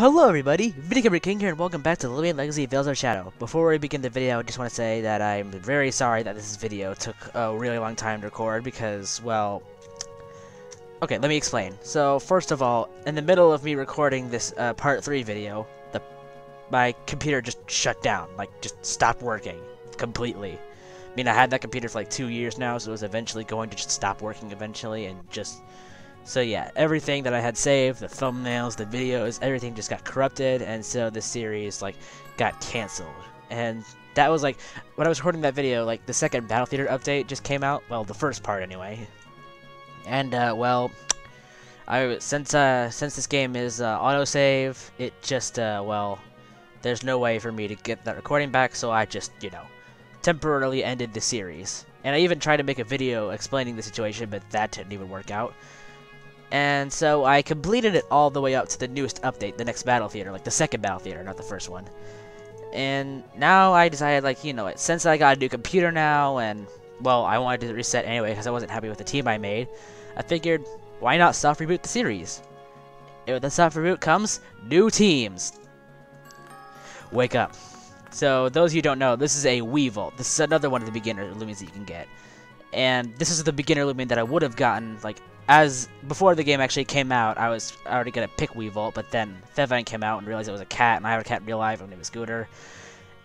Hello everybody, Videogamer King here and welcome back to Loomian Legacy Veils of Shadow. Before we begin the video, I just want to say that I'm very sorry that this video took a really long time to record because, well... Okay, let me explain. So, first of all, in the middle of me recording this uh, part 3 video, the my computer just shut down, like, just stopped working completely. I mean, I had that computer for like two years now, so it was eventually going to just stop working eventually and just so yeah, everything that I had saved, the thumbnails, the videos, everything just got corrupted, and so the series like got canceled. And that was like when I was recording that video, like the second Battle Theater update just came out. Well, the first part anyway. And uh, well, I since uh, since this game is uh, autosave, it just uh, well, there's no way for me to get that recording back, so I just you know temporarily ended the series. And I even tried to make a video explaining the situation, but that didn't even work out. And so I completed it all the way up to the newest update, the next Battle Theater, like the second Battle Theater, not the first one. And now I decided, like, you know what, since I got a new computer now, and, well, I wanted to reset anyway because I wasn't happy with the team I made, I figured, why not soft reboot the series? And with the soft reboot comes new teams. Wake up. So, those of you don't know, this is a Weevolt. This is another one of the beginner Loomians that you can get. And this is the beginner Loomian that I would have gotten, like, as before the game actually came out, I was already gonna pick Weevolt, but then Fevine came out and realized it was a cat, and I have a cat in real life, and it was Scooter.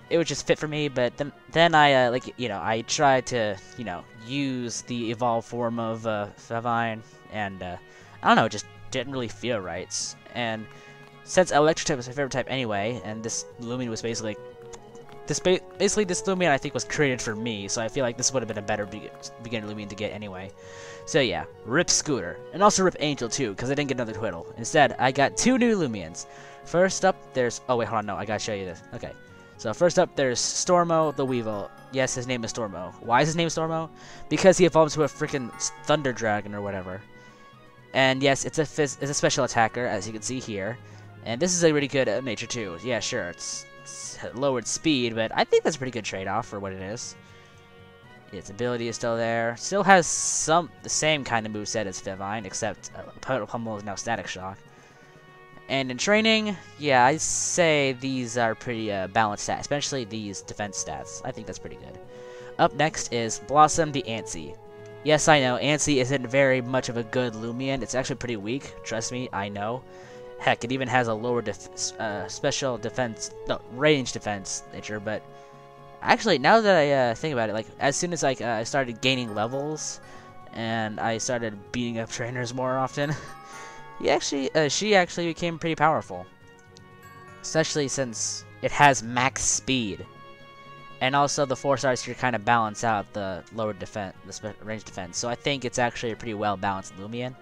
It would just fit for me, but then then I uh, like you know I tried to you know use the evolved form of uh, and uh, I don't know, it just didn't really feel right. And since Electric type was my favorite type anyway, and this Loomian was basically this ba basically this Loomian I think was created for me, so I feel like this would have been a better be beginner Loomian to get anyway. So yeah, rip Scooter, and also rip Angel too, because I didn't get another Twittle. Instead, I got two new Loomians. First up, there's oh wait, hold on, no, I gotta show you this. Okay, so first up, there's Stormo the Weevolt. Yes, his name is Stormo. Why is his name Stormo? Because he evolves to a freaking Thunder Dragon or whatever. And yes, it's a it's a special attacker, as you can see here. And this is a really good uh, nature too. Yeah, sure, it's lowered speed, but I think that's a pretty good trade-off for what it is. Its ability is still there. Still has some the same kind of move set as Fevine, except uh, Pummel is now Static Shock. And in training, yeah, I say these are pretty uh, balanced stats, especially these defense stats. I think that's pretty good. Up next is Blossom the Antsee. Yes, I know, Antsee isn't very much of a good Loomian. It's actually pretty weak. Trust me, I know. Heck, it even has a lower def uh, special defense, no, range defense nature, but actually, now that I uh, think about it, like, as soon as like, uh, I started gaining levels, and I started beating up trainers more often, he actually, uh, she actually became pretty powerful. Especially since it has max speed. And also the 4 stars here kind of balance out the lower defense, the range defense. So I think it's actually a pretty well balanced Loomian.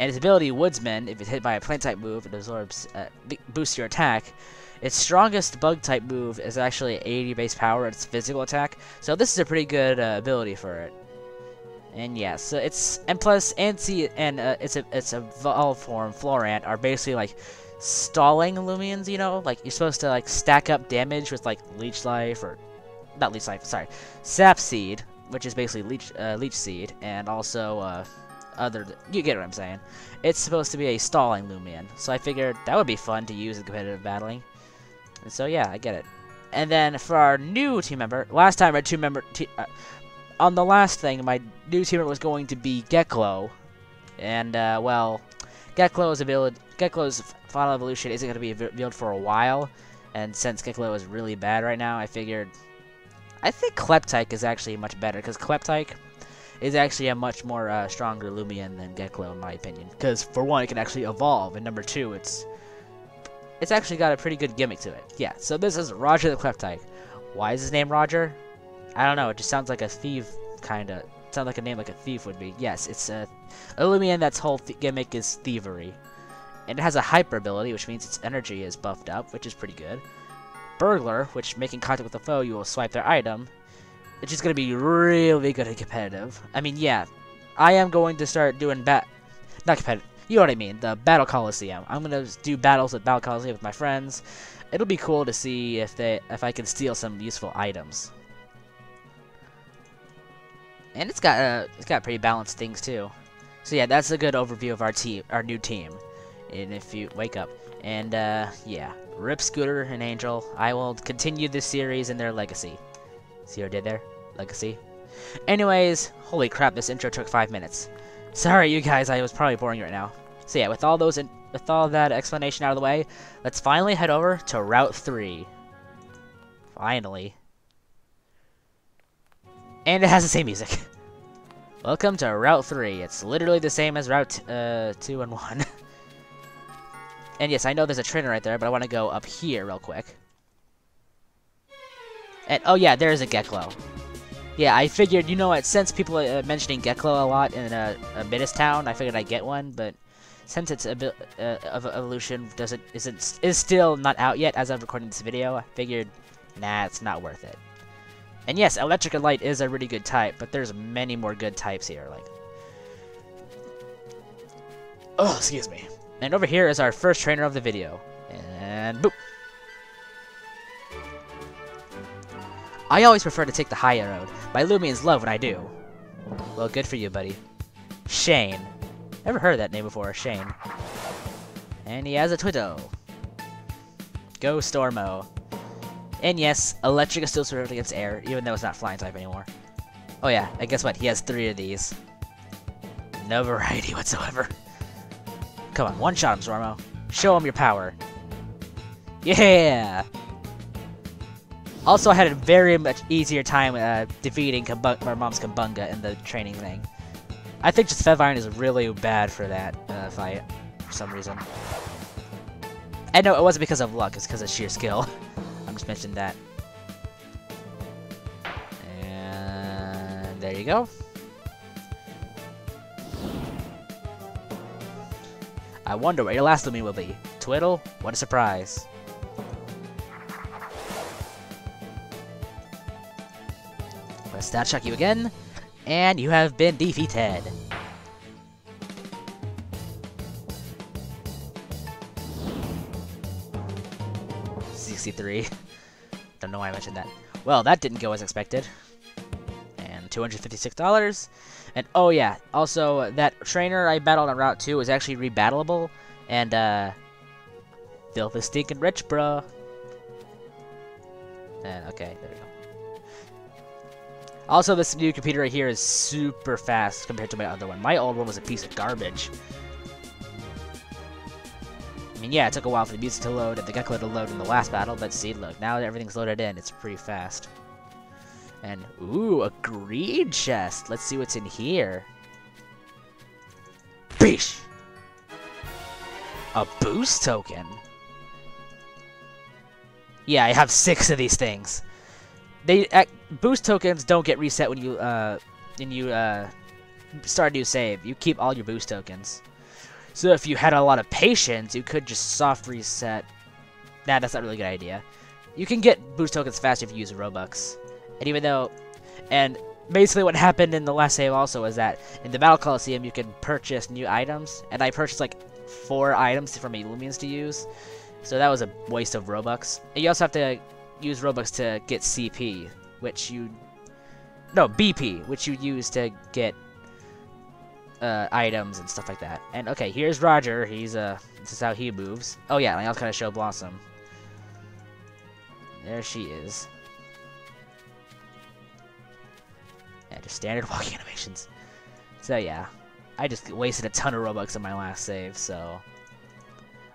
And its ability, Woodsman, if it's hit by a plant type move, it absorbs, uh, boosts your attack. Its strongest bug type move is actually 80 base power, its physical attack. So this is a pretty good uh, ability for it. And yeah, so it's and plus and uh, it's a it's a evolved form Florant are basically like stalling Loomians. You know, like you're supposed to like stack up damage with like Leech Life or not Leech Life, sorry, Sap Seed, which is basically Leech uh, Leech Seed, and also uh, other. You get what I'm saying. It's supposed to be a stalling Loomian, so I figured that would be fun to use in competitive battling. And so yeah, I get it. And then for our new team member, last time our two member uh, on the last thing, my new team member was going to be Geklow, and uh, well, Geklow's ability, Geklow's final evolution isn't going to be revealed for a while, and since Geklow is really bad right now, I figured I think Kleptyke is actually much better because Kleptyke is actually a much more uh, stronger Loomian than Geklow in my opinion. Because for one, it can actually evolve, and number two, it's it's actually got a pretty good gimmick to it. Yeah, so this is Roger the Kleptyke. Why is his name Roger? I don't know, it just sounds like a thief, kinda. Sounds like a name like a thief would be. Yes, it's uh, a, a Loomian that's whole gimmick is thievery. And it has a hyper ability, which means its energy is buffed up, which is pretty good. Burglar, which making contact with a foe, you will swipe their item, It's just going to be really good and competitive. I mean, yeah, I am going to start doing bat, not competitive, you know what I mean, the Battle Coliseum. I'm to do battles at Battle Coliseum with my friends. It'll be cool to see if they, if I can steal some useful items. And it's got, uh, it's got pretty balanced things too. So yeah, that's a good overview of our team, our new team. And if you wake up, and uh, yeah, Rip Scooter and Angel. I will continue this series in their legacy. See what I did there? Legacy. Anyways, holy crap, this intro took five minutes. Sorry, you guys, I was probably boring right now. So yeah, with all those, with all that explanation out of the way, let's finally head over to Route 3. Finally. And it has the same music. Welcome to Route 3. It's literally the same as Route uh, 2 and 1. and yes, I know there's a trainer right there, but I want to go up here real quick. And, oh yeah, there's a Geklow. Yeah, I figured, you know what, since people are mentioning Geklow a lot in uh, uh, Town, I figured I'd get one, but since its uh, of evolution doesn't isn't is still not out yet as I'm recording this video, I figured, nah, it's not worth it. And yes, Electric and Light is a really good type, but there's many more good types here, like... Oh, excuse me. And over here is our first trainer of the video. And boop! I always prefer to take the higher road. My Loomians love when I do. Well, good for you, buddy. Shane. Never heard that name before, Shane. And he has a Twitto. Go Stormo. And yes, electric is still served against air, even though it's not flying type anymore. Oh yeah, and guess what? He has three of these. No variety whatsoever. Come on, one shot him, Stormo. Show him your power. Yeah! Also, I had a very much easier time uh, defeating my mom's Kabunga in the training thing. I think just Fev is really bad for that uh, fight, for some reason. And no, it wasn't because of luck, it's because of sheer skill. I'm just mentioning that. And there you go. I wonder what your last Lumi will be. Twittle? What a surprise. Let's stat check you again, and you have been defeated. 63. Don't know why I mentioned that. Well, that didn't go as expected. And $256. And, oh yeah, also, that trainer I battled on Route 2 is actually rebattleable. And, uh... Filthy stinking rich, bruh. And, okay, there we go. Also, this new computer right here is super fast compared to my other one. My old one was a piece of garbage I mean, yeah, it took a while for the music to load and the Geklow to load in the last battle, but see, look, now that everything's loaded in, it's pretty fast. And, ooh, a green chest. Let's see what's in here. Beesh! A boost token. Yeah, I have six of these things. They boost tokens don't get reset when you uh when you uh start a new save. You keep all your boost tokens. So if you had a lot of patience, you could just soft reset. Nah, that's not a really a good idea. You can get boost tokens fast if you use Robux. And even though... And basically what happened in the last save also is that in the Battle Coliseum you can purchase new items. And I purchased like four items for my Loomians to use. So that was a waste of Robux. And you also have to use Robux to get CP, which you... No, BP, which you use to get uh, items and stuff like that. And okay, here's Roger. He's uh, this is how he moves. Oh yeah, and I'll kind of show Blossom. There she is. Yeah, just standard walking animations. So yeah, I just wasted a ton of Robux on my last save, so...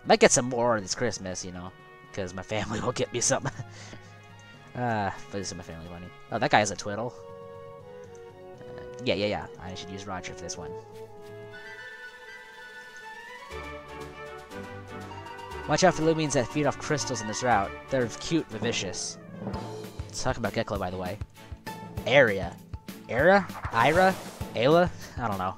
I Might get some more this Christmas, you know, because my family will get me something. uh, but this is my family money. Oh, that guy has a Twittle. Yeah, yeah, yeah. I should use Roger for this one. Watch out for Loomians that feed off crystals in this route. They're cute but vicious. Let's talk about Geklow, by the way. Area. Era? Ira? Ayla? I don't know.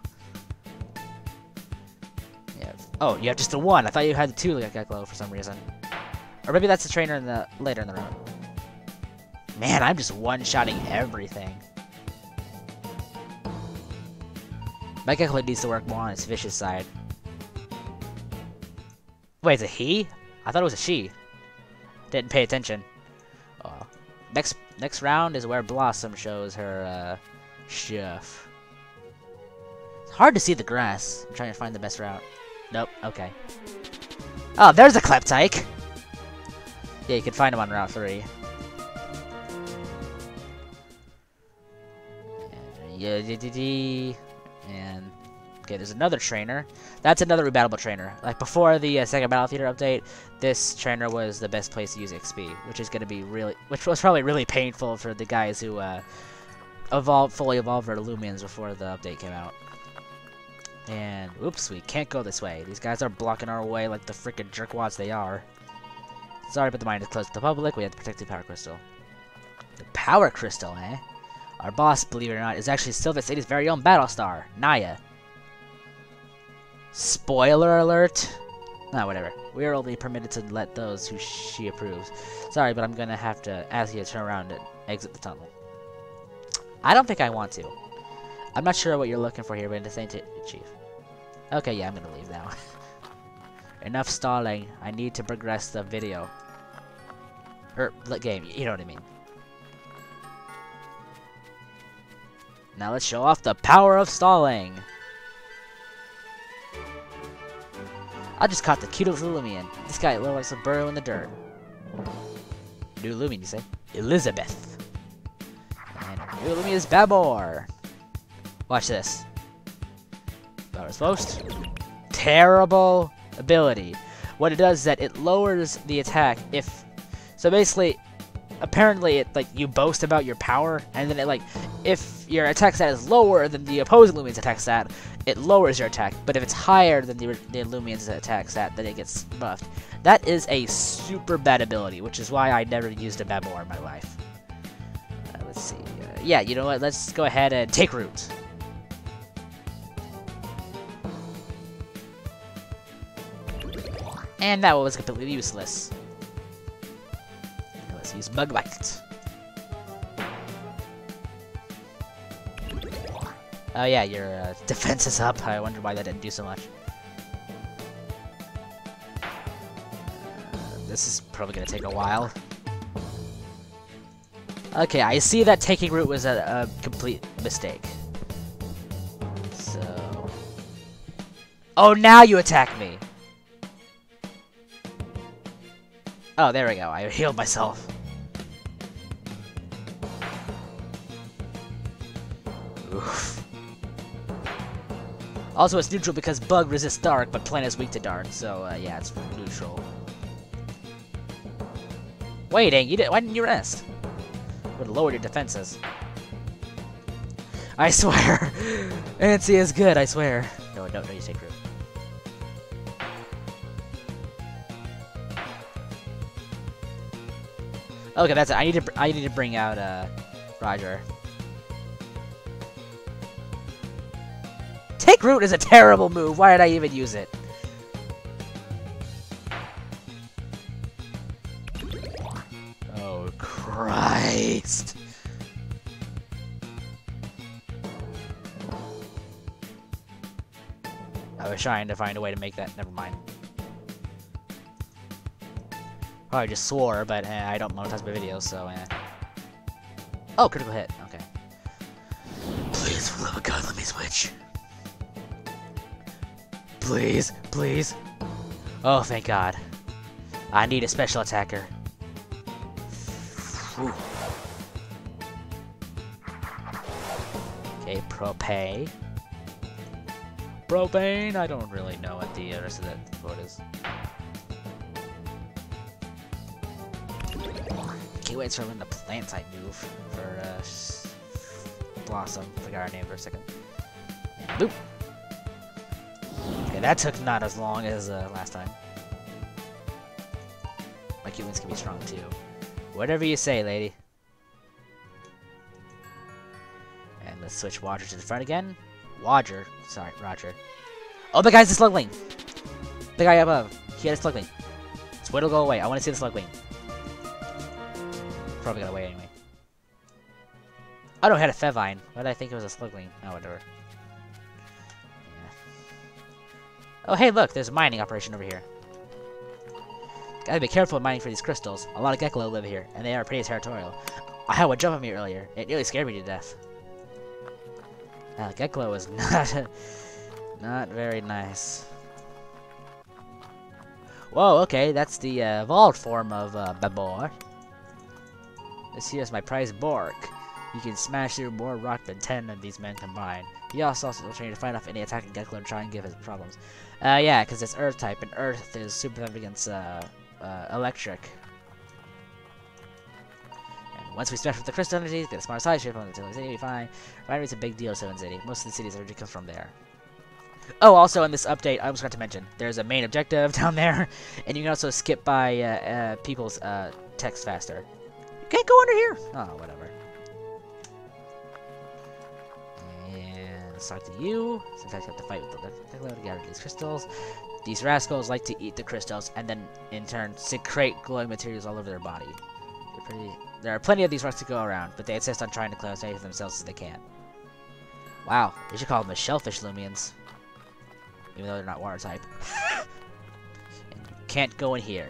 Yeah. Oh, you have just the one. I thought you had the two Geklow for some reason. Or maybe that's the trainer in the later in the route. Man, I'm just one-shotting everything. Mega needs to work more on its vicious side. Wait, is it he? I thought it was a she. Didn't pay attention. Oh. Next next round is where Blossom shows her uh, chef. It's hard to see the grass. I'm trying to find the best route. Nope, okay. Oh, there's a Kleptyke! Yeah, you can find him on Route 3. Yeah, and okay, there's another trainer. That's another rebattable trainer. Like before the uh, second Battle Theater update, this trainer was the best place to use XP, which is going to be really, which was probably really painful for the guys who uh, evolved, fully evolved their Loomians before the update came out. And, oops, we can't go this way. These guys are blocking our way like the freaking jerkwads they are. Sorry, but the mine is closed to the public. We have to protect the Power Crystal. The Power Crystal, eh? Our boss, believe it or not, is actually Sylvan City's very own Battlestar, Naya. Spoiler alert? Nah, whatever. We are only permitted to let those who she approves. Sorry, but I'm gonna have to ask you to turn around and exit the tunnel. I don't think I want to. I'm not sure what you're looking for here, but it's ain't it, Chief. Okay, yeah, I'm gonna leave now. Enough stalling. I need to progress the video. Er, game, you know what I mean. Now let's show off the power of stalling. I just caught the cutest Loomian. This guy looks like a burrow in the dirt. New Loomian, you say? Elizabeth. And new Loomian is Babore. Watch this. Power's Post. Terrible ability. What it does is that it lowers the attack if... So basically, apparently it like you boast about your power, and then it like if your attack stat is lower than the opposing Loomian's attack stat, it lowers your attack. But if it's higher than the, the Loomian's attack stat, then it gets buffed. That is a super bad ability, which is why I never used a Babore in my life. Uh, let's see. Uh, yeah, you know what? Let's go ahead and take root. And that was completely useless. Let's use Bug Bite. Oh yeah, your uh, defense is up. I wonder why that didn't do so much. Uh, this is probably gonna take a while. Okay, I see that taking root was a, a complete mistake. So... Oh, now you attack me! Oh, there we go. I healed myself. Also, it's neutral because Bug resists Dark, but Plant is weak to Dark, so uh, yeah, it's neutral. Waiting, you did. Why didn't you rest? Would lowered your defenses. I swear, Antsy is good. I swear. No, no, no, you take root. Okay, that's it. I need to. I need to bring out uh, Roger. Take root is a terrible move. Why did I even use it? Oh, Christ. I was trying to find a way to make that. Never mind. Oh, I just swore, but eh, I don't monetize my videos, so eh. Oh, critical hit. Okay. Please, for the love of God, let me switch. Please, please. Oh, thank God. I need a special attacker. Whew. Okay, propane. Propane? I don't really know what the rest of that quote is. Okay, wait for when the plant type move for uh, Blossom. Forgot her name for a second. Boop! That took not as long as uh, last time. My Cubans can be strong too. Whatever you say, lady. And let's switch Roger to the front again. Roger. Sorry, Roger. Oh, the guy's the Slugling! The guy above. He had a Slugling. So it'll go away. I want to see the Slugling. Probably got away anyway. I don't had a Fevine. Why did I think it was a Slugling? Oh, whatever. Oh, hey, look, there's a mining operation over here. Gotta be careful of mining for these crystals. A lot of Geklow live here, and they are pretty territorial. I had one jump on me earlier. It nearly scared me to death. Uh, Geklow is not, not very nice. Whoa, okay, that's the uh, evolved form of uh, Babore. This here is my prize Bork. You can smash through more rock than 10 of these men combined. He also will train to fight off any attacking Geklow and try and give us problems. Uh, yeah, because it's Earth type, and Earth is super tough against uh, uh, Electric. And once we smash with the crystal energies, get a smart side ship on the City, we fine. Refinery's a big deal, Sylvan City. Most of the city's energy comes from there. Oh, also in this update, I almost forgot to mention, there's a main objective down there, and you can also skip by uh, uh, people's uh, text faster. You can't go under here! Oh, whatever. Talk to you. Sometimes you have to fight with the to gather these crystals. These rascals like to eat the crystals, and then, in turn, secrete glowing materials all over their body. Pretty, there are plenty of these rocks to go around, but they insist on trying to of themselves as they can. Wow, we should call them the Shellfish Lumians even though they're not water type. and you can't go in here.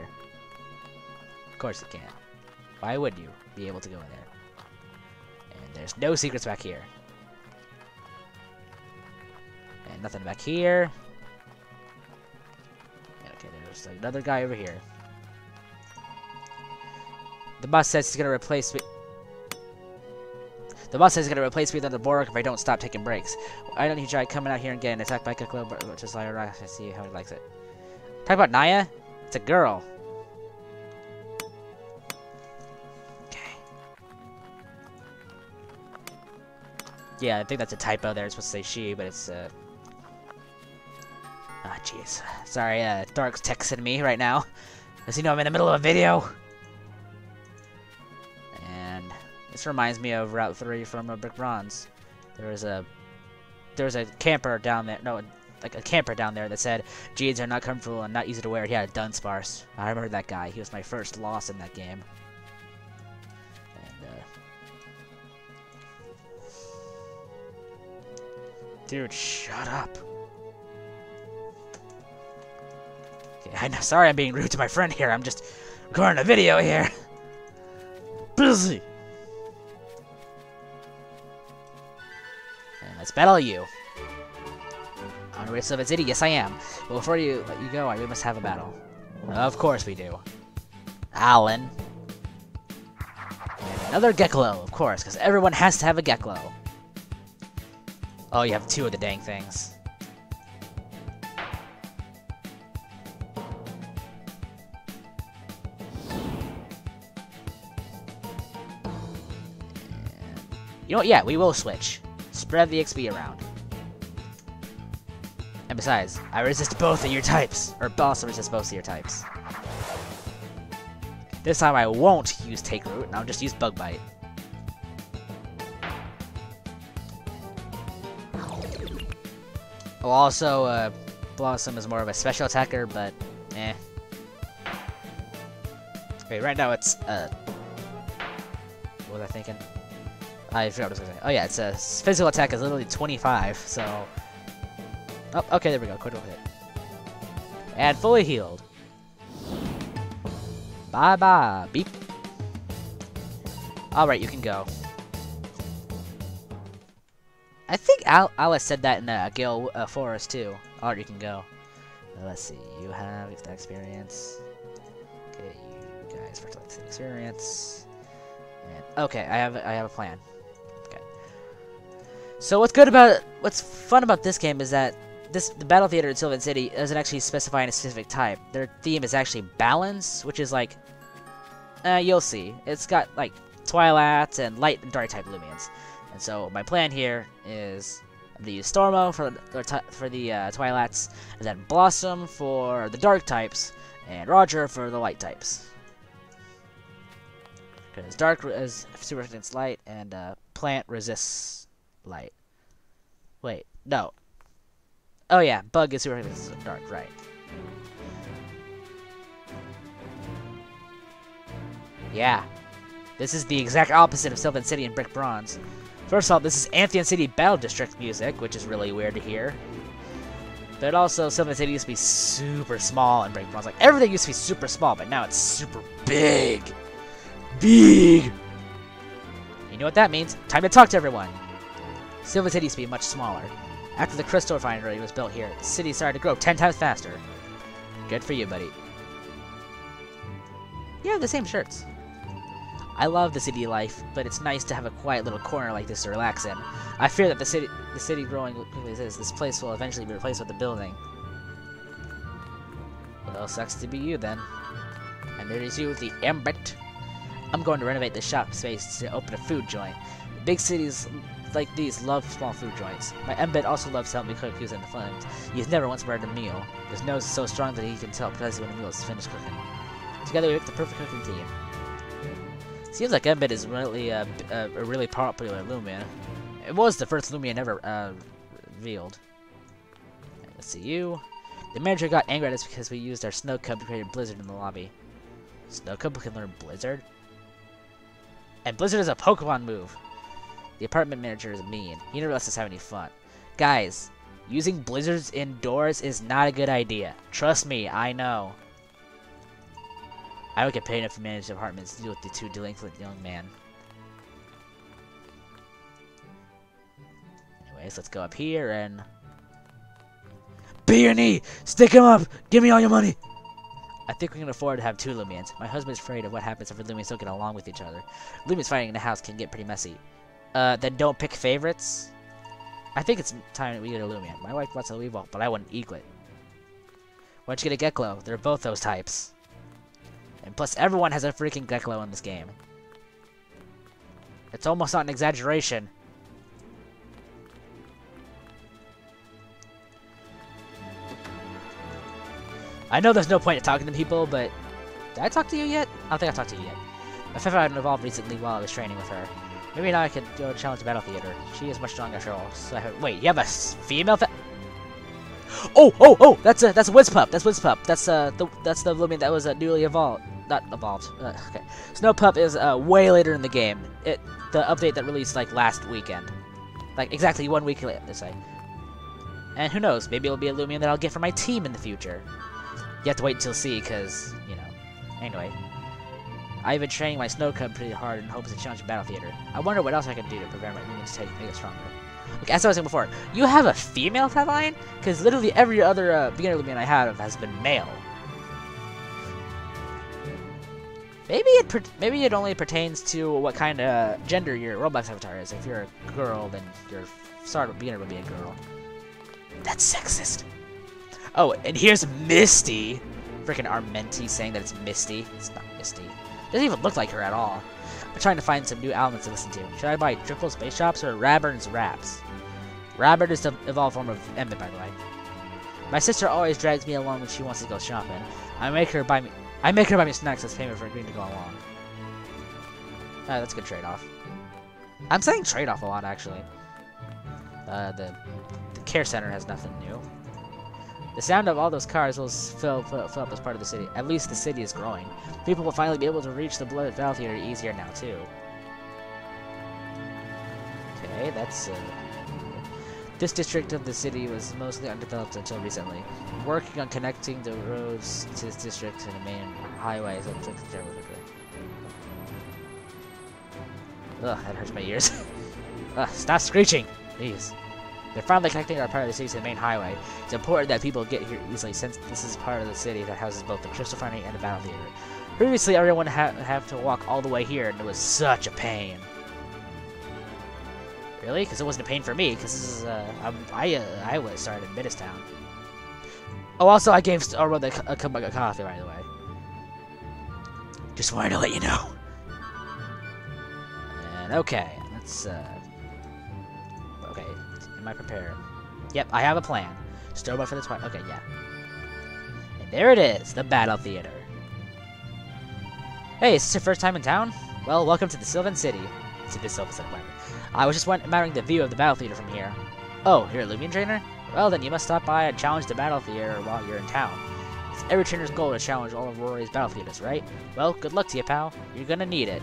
Of course you can't. Why would you be able to go in there? And there's no secrets back here. And nothing back here. Okay, there's another guy over here. The boss says he's gonna replace me. The boss says he's gonna replace me with another Bork if I don't stop taking breaks. I don't need to try coming out here and getting attacked by Geklow, but just like I see how he likes it. Talk about Naya? It's a girl. Okay. Yeah, I think that's a typo there. It's supposed to say she, but it's, uh... Jeez. Sorry, uh, Dark's texting me right now. Does he know I'm in the middle of a video? And this reminds me of Route 3 from a Brick Bronze. There was a there was a camper down there. No, like a camper down there that said jeans are not comfortable and not easy to wear. He had a Dunsparce. I remember that guy. He was my first loss in that game. And, uh, Dude, shut up. Okay, I know. Sorry, I'm being rude to my friend here. I'm just recording a video here. Busy. And Let's battle you. On the way to City? Yes, I am. But before you let you go, I must have a battle. Of course we do. Alan. And another Geklow, of course, because everyone has to have a Geklow. Oh, you have two of the dang things. You know what? Yeah, we will switch. Spread the XP around. And besides, I resist both of your types. Or also resist both of your types. This time I won't use Take Root, and I'll just use Bug Bite. Oh, also, uh, Blossom is more of a special attacker, but eh. Wait, right now it's, uh... What was I thinking? I forgot what I was going to say. Oh yeah, it's a physical attack is literally 25, so... Oh, okay, there we go. Critical hit. And fully healed. Bye-bye. Beep. Alright, you can go. I think Al Alice said that in uh, Gale uh, Forest, too. Alright, you can go. let's see. You have experience. Okay, you guys for experience. And, okay, I have I have a plan. So what's good about what's fun about this game is that this the battle theater in Sylvan City doesn't actually specify a specific type. Their theme is actually balance, which is like, uh, you'll see. It's got like Twilight and light and dark type Lumians. And so my plan here is to use Stormo for the for the uh, Twilights, and then Blossom for the dark types, and Roger for the light types. Because dark is super against light, and uh, plant resists light. Wait, no. Oh yeah, bug is super dark, right. Yeah. This is the exact opposite of Sylvan City and Brick Bronze. First of all, this is Anthean City Battle District music, which is really weird to hear. But also, Sylvan City used to be super small in Brick Bronze. Like, everything used to be super small, but now it's super big. Big! You know what that means? Time to talk to everyone. Sylvan City used to be much smaller. After the crystal refinery was built here, the city started to grow 10 times faster. Good for you, buddy. Yeah, the same shirts. I love the city life, but it's nice to have a quiet little corner like this to relax in. I fear that the city, the city growing quickly as is, this place will eventually be replaced with a building. Well, sucks to be you then. And there is you, the Ambit. I'm going to renovate the shop space to open a food joint. Big cities like these love small food joints. My Embit also loves helping help me cook using the flames. He's never once burned a meal. His nose is so strong that he can tell precisely when a meal is finished cooking. Together we make the perfect cooking team. Seems like Embit is really uh, a, a really popular Loomian. It was the first Loomian ever uh, revealed. Let's see you. The manager got angry at us because we used our Snow Cub to create a blizzard in the lobby. Snow Cub can learn Blizzard? And Blizzard is a Pokemon move. The apartment manager is mean. He never lets us have any fun. Guys, using blizzards indoors is not a good idea. Trust me, I know. I don't get paid enough to manage apartments to deal with the two delinquent young man. Anyways, let's go up here and... B and E! Stick him up! Give me all your money! I think we can afford to have two Loomians. My husband's afraid of what happens if the Loomians don't get along with each other. Loomians fighting in the house can get pretty messy. Uh, then don't pick favorites. I think it's time that we get a Loomian. My wife wants a Weavile, but I want an Eaglit. Why don't you get a Geklow? They're both those types. And plus, everyone has a freaking Geklow in this game. It's almost not an exaggeration. I know there's no point in talking to people, but... Did I talk to you yet? I don't think I talked to you yet. My favorite had evolved recently while I was training with her. Maybe now I could go challenge the Battle Theater. She is much stronger all. So I wait, you have a female Oh, oh, oh! That's a that's a Winspup. That's Winspup. That's uh the that's the Loomian that was uh, newly evolved. Not evolved. Uh, okay. Snowpup is uh, way later in the game. It the update that released like last weekend, like exactly one week later. They say. And who knows? Maybe it'll be a Loomian that I'll get for my team in the future. You have to wait until see, because you know. Anyway. I've been training my Snow Cub pretty hard in hopes to challenge Battle Theater. I wonder what else I can do to prevent my Loomians to make it stronger. Okay, as I was saying before, you have a female line? Because literally every other uh, beginner Loomian I have has been male. Maybe it maybe it only pertains to what kind of gender your Roblox avatar is. If you're a girl, then your start beginner would be a girl. That's sexist. Oh, and here's Misty. Freaking Armenti saying that it's Misty. It's not Misty. Doesn't even look like her at all. I'm trying to find some new albums to listen to. Should I buy Triple Space Shops or Rabburn's Raps? Rabburn is the evolved form of Embit, by the way. My sister always drags me along when she wants to go shopping. I make her buy me I make her buy me snacks as payment for agreeing to go along. Ah, that's a good trade-off. I'm saying trade-off a lot, actually. Uh, the, the care center has nothing new. The sound of all those cars will fill, fill, fill up as part of the city. At least the city is growing. People will finally be able to reach the Blood Battle Theater easier now, too. Okay, that's... Uh, this district of the city was mostly undeveloped until recently. Working on connecting the roads to this district to the main highways that took the Ugh, that hurts my ears. Ugh, stop screeching! Jeez. They're finally connecting our part of the city to the main highway. It's important that people get here easily since this is part of the city that houses both the Crystal Foundry and the Battle Theater. Previously, everyone had have to walk all the way here, and it was such a pain. Really? Because it wasn't a pain for me, because this is, uh, I'm, I, uh, I was started in Midtown. Oh, also, I gave Starro the, a, cup of coffee, by the way. Just wanted to let you know. And, okay, let's, uh, I prepared? Yep, I have a plan. Store for the part. Okay, yeah. And there it is, the Battle Theater. Hey, is this your first time in town? Well, welcome to the Sylvan City. To the Sylvan City, whatever. I was just admiring the view of the Battle Theater from here. Oh, you're a Loomian trainer? Well, then you must stop by and challenge the Battle Theater while you're in town. It's every trainer's goal to challenge all of Roria's Battle Theaters, right? Well, good luck to you, pal. You're gonna need it.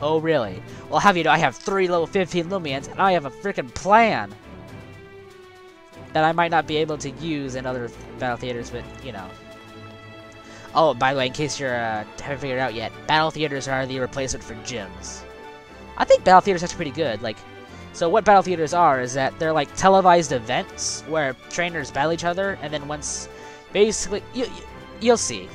Oh, really? Well, have you know, I have three level 15 Loomians, and I have a freaking plan! That I might not be able to use in other battle theaters, but, you know. Oh, by the way, in case you're, uh, haven't figured it out yet, battle theaters are the replacement for gyms. I think battle theaters are pretty good, like, so what battle theaters are is that they're like televised events where trainers battle each other, and then once, basically, you, you, you'll see.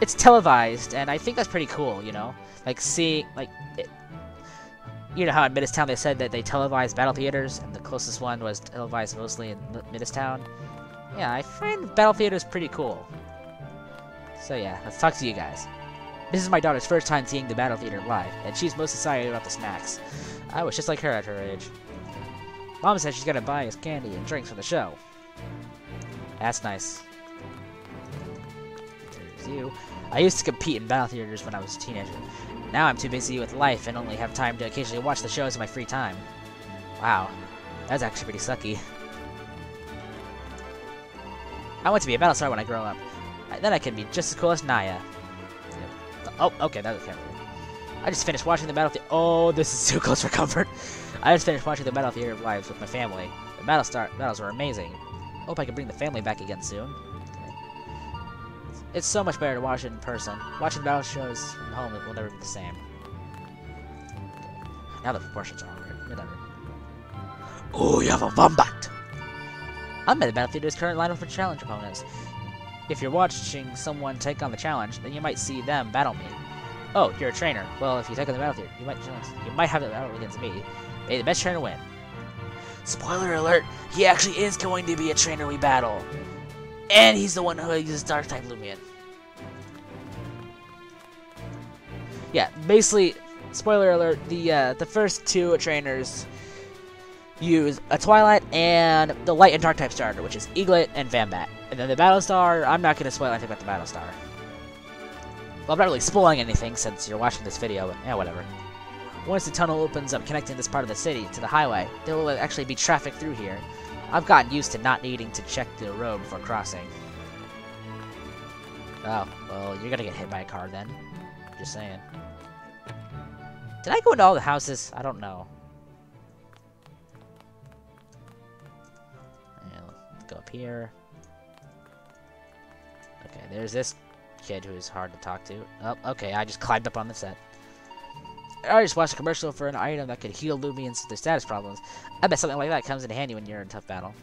it's televised, and I think that's pretty cool. You know, like seeing like. It, you know how in Midestown they said that they televised battle theaters, and the closest one was televised mostly in Midestown. Yeah, I find battle theaters pretty cool. So yeah, let's talk to you guys. This is my daughter's first time seeing the battle theater live, and she's most excited about the snacks. I was just like her at her age. Mom said she's gonna buy us candy and drinks for the show. That's nice. There's you. I used to compete in battle theaters when I was a teenager. Now I'm too busy with life and only have time to occasionally watch the shows in my free time. Wow. That's actually pretty sucky. I want to be a battle star when I grow up. Then I can be just as cool as Naya. Oh, okay, that was of weird. I just finished watching the Battlefield. Oh, this is too close for comfort. I just finished watching the battle Battlefield Lives with my family. The battle star battles were amazing. Hope I can bring the family back again soon. It's so much better to watch it in person. Watching battle shows from home will never be the same. Now the proportions are alright. Whatever. Oh, you have a Wombat! I'm at the Battlefield's current lineup for challenge opponents. If you're watching someone take on the challenge, then you might see them battle me. Oh, you're a trainer. Well, if you take on the battlefield, you might you might have the battle against me. May the best trainer win. Spoiler alert, he actually is going to be a trainer we battle. And he's the one who uses Dark type Loomian. Yeah, basically, spoiler alert, the uh, the first two trainers use a Twilight and the Light and Dark type starter, which is Eaglit and Vambat. And then the Battlestar, I'm not going to spoil anything about the Battlestar. Well, I'm not really spoiling anything since you're watching this video, but yeah, whatever. Once the tunnel opens up connecting this part of the city to the highway, there will actually be traffic through here. I've gotten used to not needing to check the road before crossing. Oh, well, you're gonna get hit by a car then. Just saying. Did I go into all the houses? I don't know. Yeah, go up here. Okay, there's this kid who's hard to talk to. Oh, okay, I just climbed up on the set. I just watched a commercial for an item that could heal Loomians their status problems. I bet something like that comes in handy when you're in a tough battle.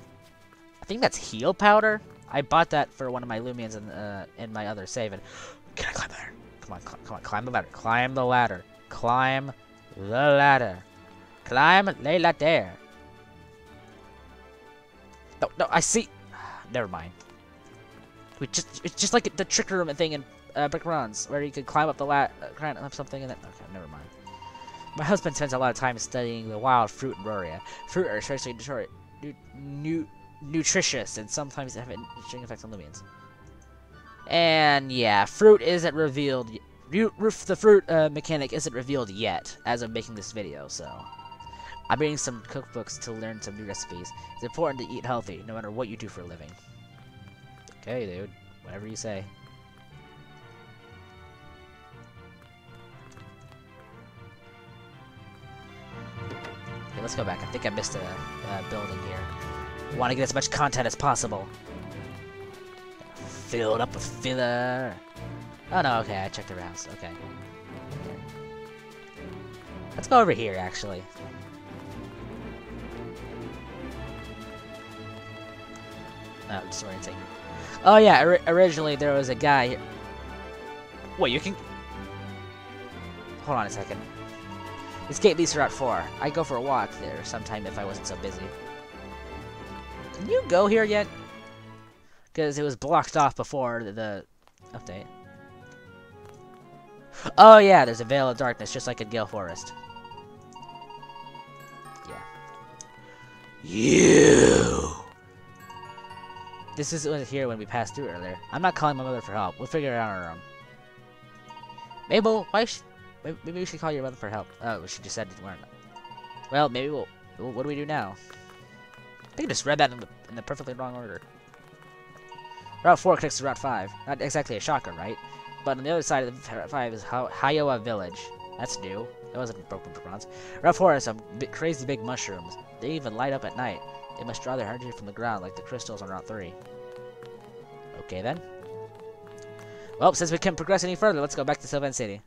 I think that's heal powder. I bought that for one of my Loomians in, uh, in my other save. And can I climb the ladder? Come on, come on, climb the ladder. Climb the ladder. Climb the ladder. Climb the ladder. No, no, I see. Never mind. We just it's just like the trick room thing in uh, Brick Bronze, where you could climb up the ladder, uh, climb up something, and then okay, never mind. My husband spends a lot of time studying the wild fruit in Roria. Fruit are especially nu nu nutritious and sometimes have interesting effects on Loomians. And yeah, fruit isn't revealed. The fruit uh, mechanic isn't revealed yet as I'm making this video, so. I'm reading some cookbooks to learn some new recipes. It's important to eat healthy, no matter what you do for a living. Okay, dude. Whatever you say. Okay, let's go back. I think I missed a, a building here. Want to get as much content as possible. Filled up with filler. Oh no, okay, I checked house. Okay. Let's go over here, actually. Oh, disorienting. Oh yeah, or originally there was a guy... Wait, you can... Hold on a second. This gate leads to Route 4. I'd go for a walk there sometime if I wasn't so busy. Can you go here yet? Because it was blocked off before the, the update. Oh yeah, there's a Veil of Darkness, just like in Gale Forest. Yeah. You! This is here when we passed through earlier. I'm not calling my mother for help. We'll figure it out on our own. Mabel, why maybe we should call your mother for help. Oh, she just said to learn. Well, maybe we'll. What do we do now? I think I just read that in the, in the perfectly wrong order. Route 4 connects to Route 5. Not exactly a shocker, right? But on the other side of Route 5 is Hioa Village. That's new. That wasn't Brick Bronze. Route 4 has some crazy big mushrooms. They even light up at night. They must draw their energy from the ground like the crystals on Route 3. Okay then. Well, since we can't progress any further, let's go back to Sylvan City.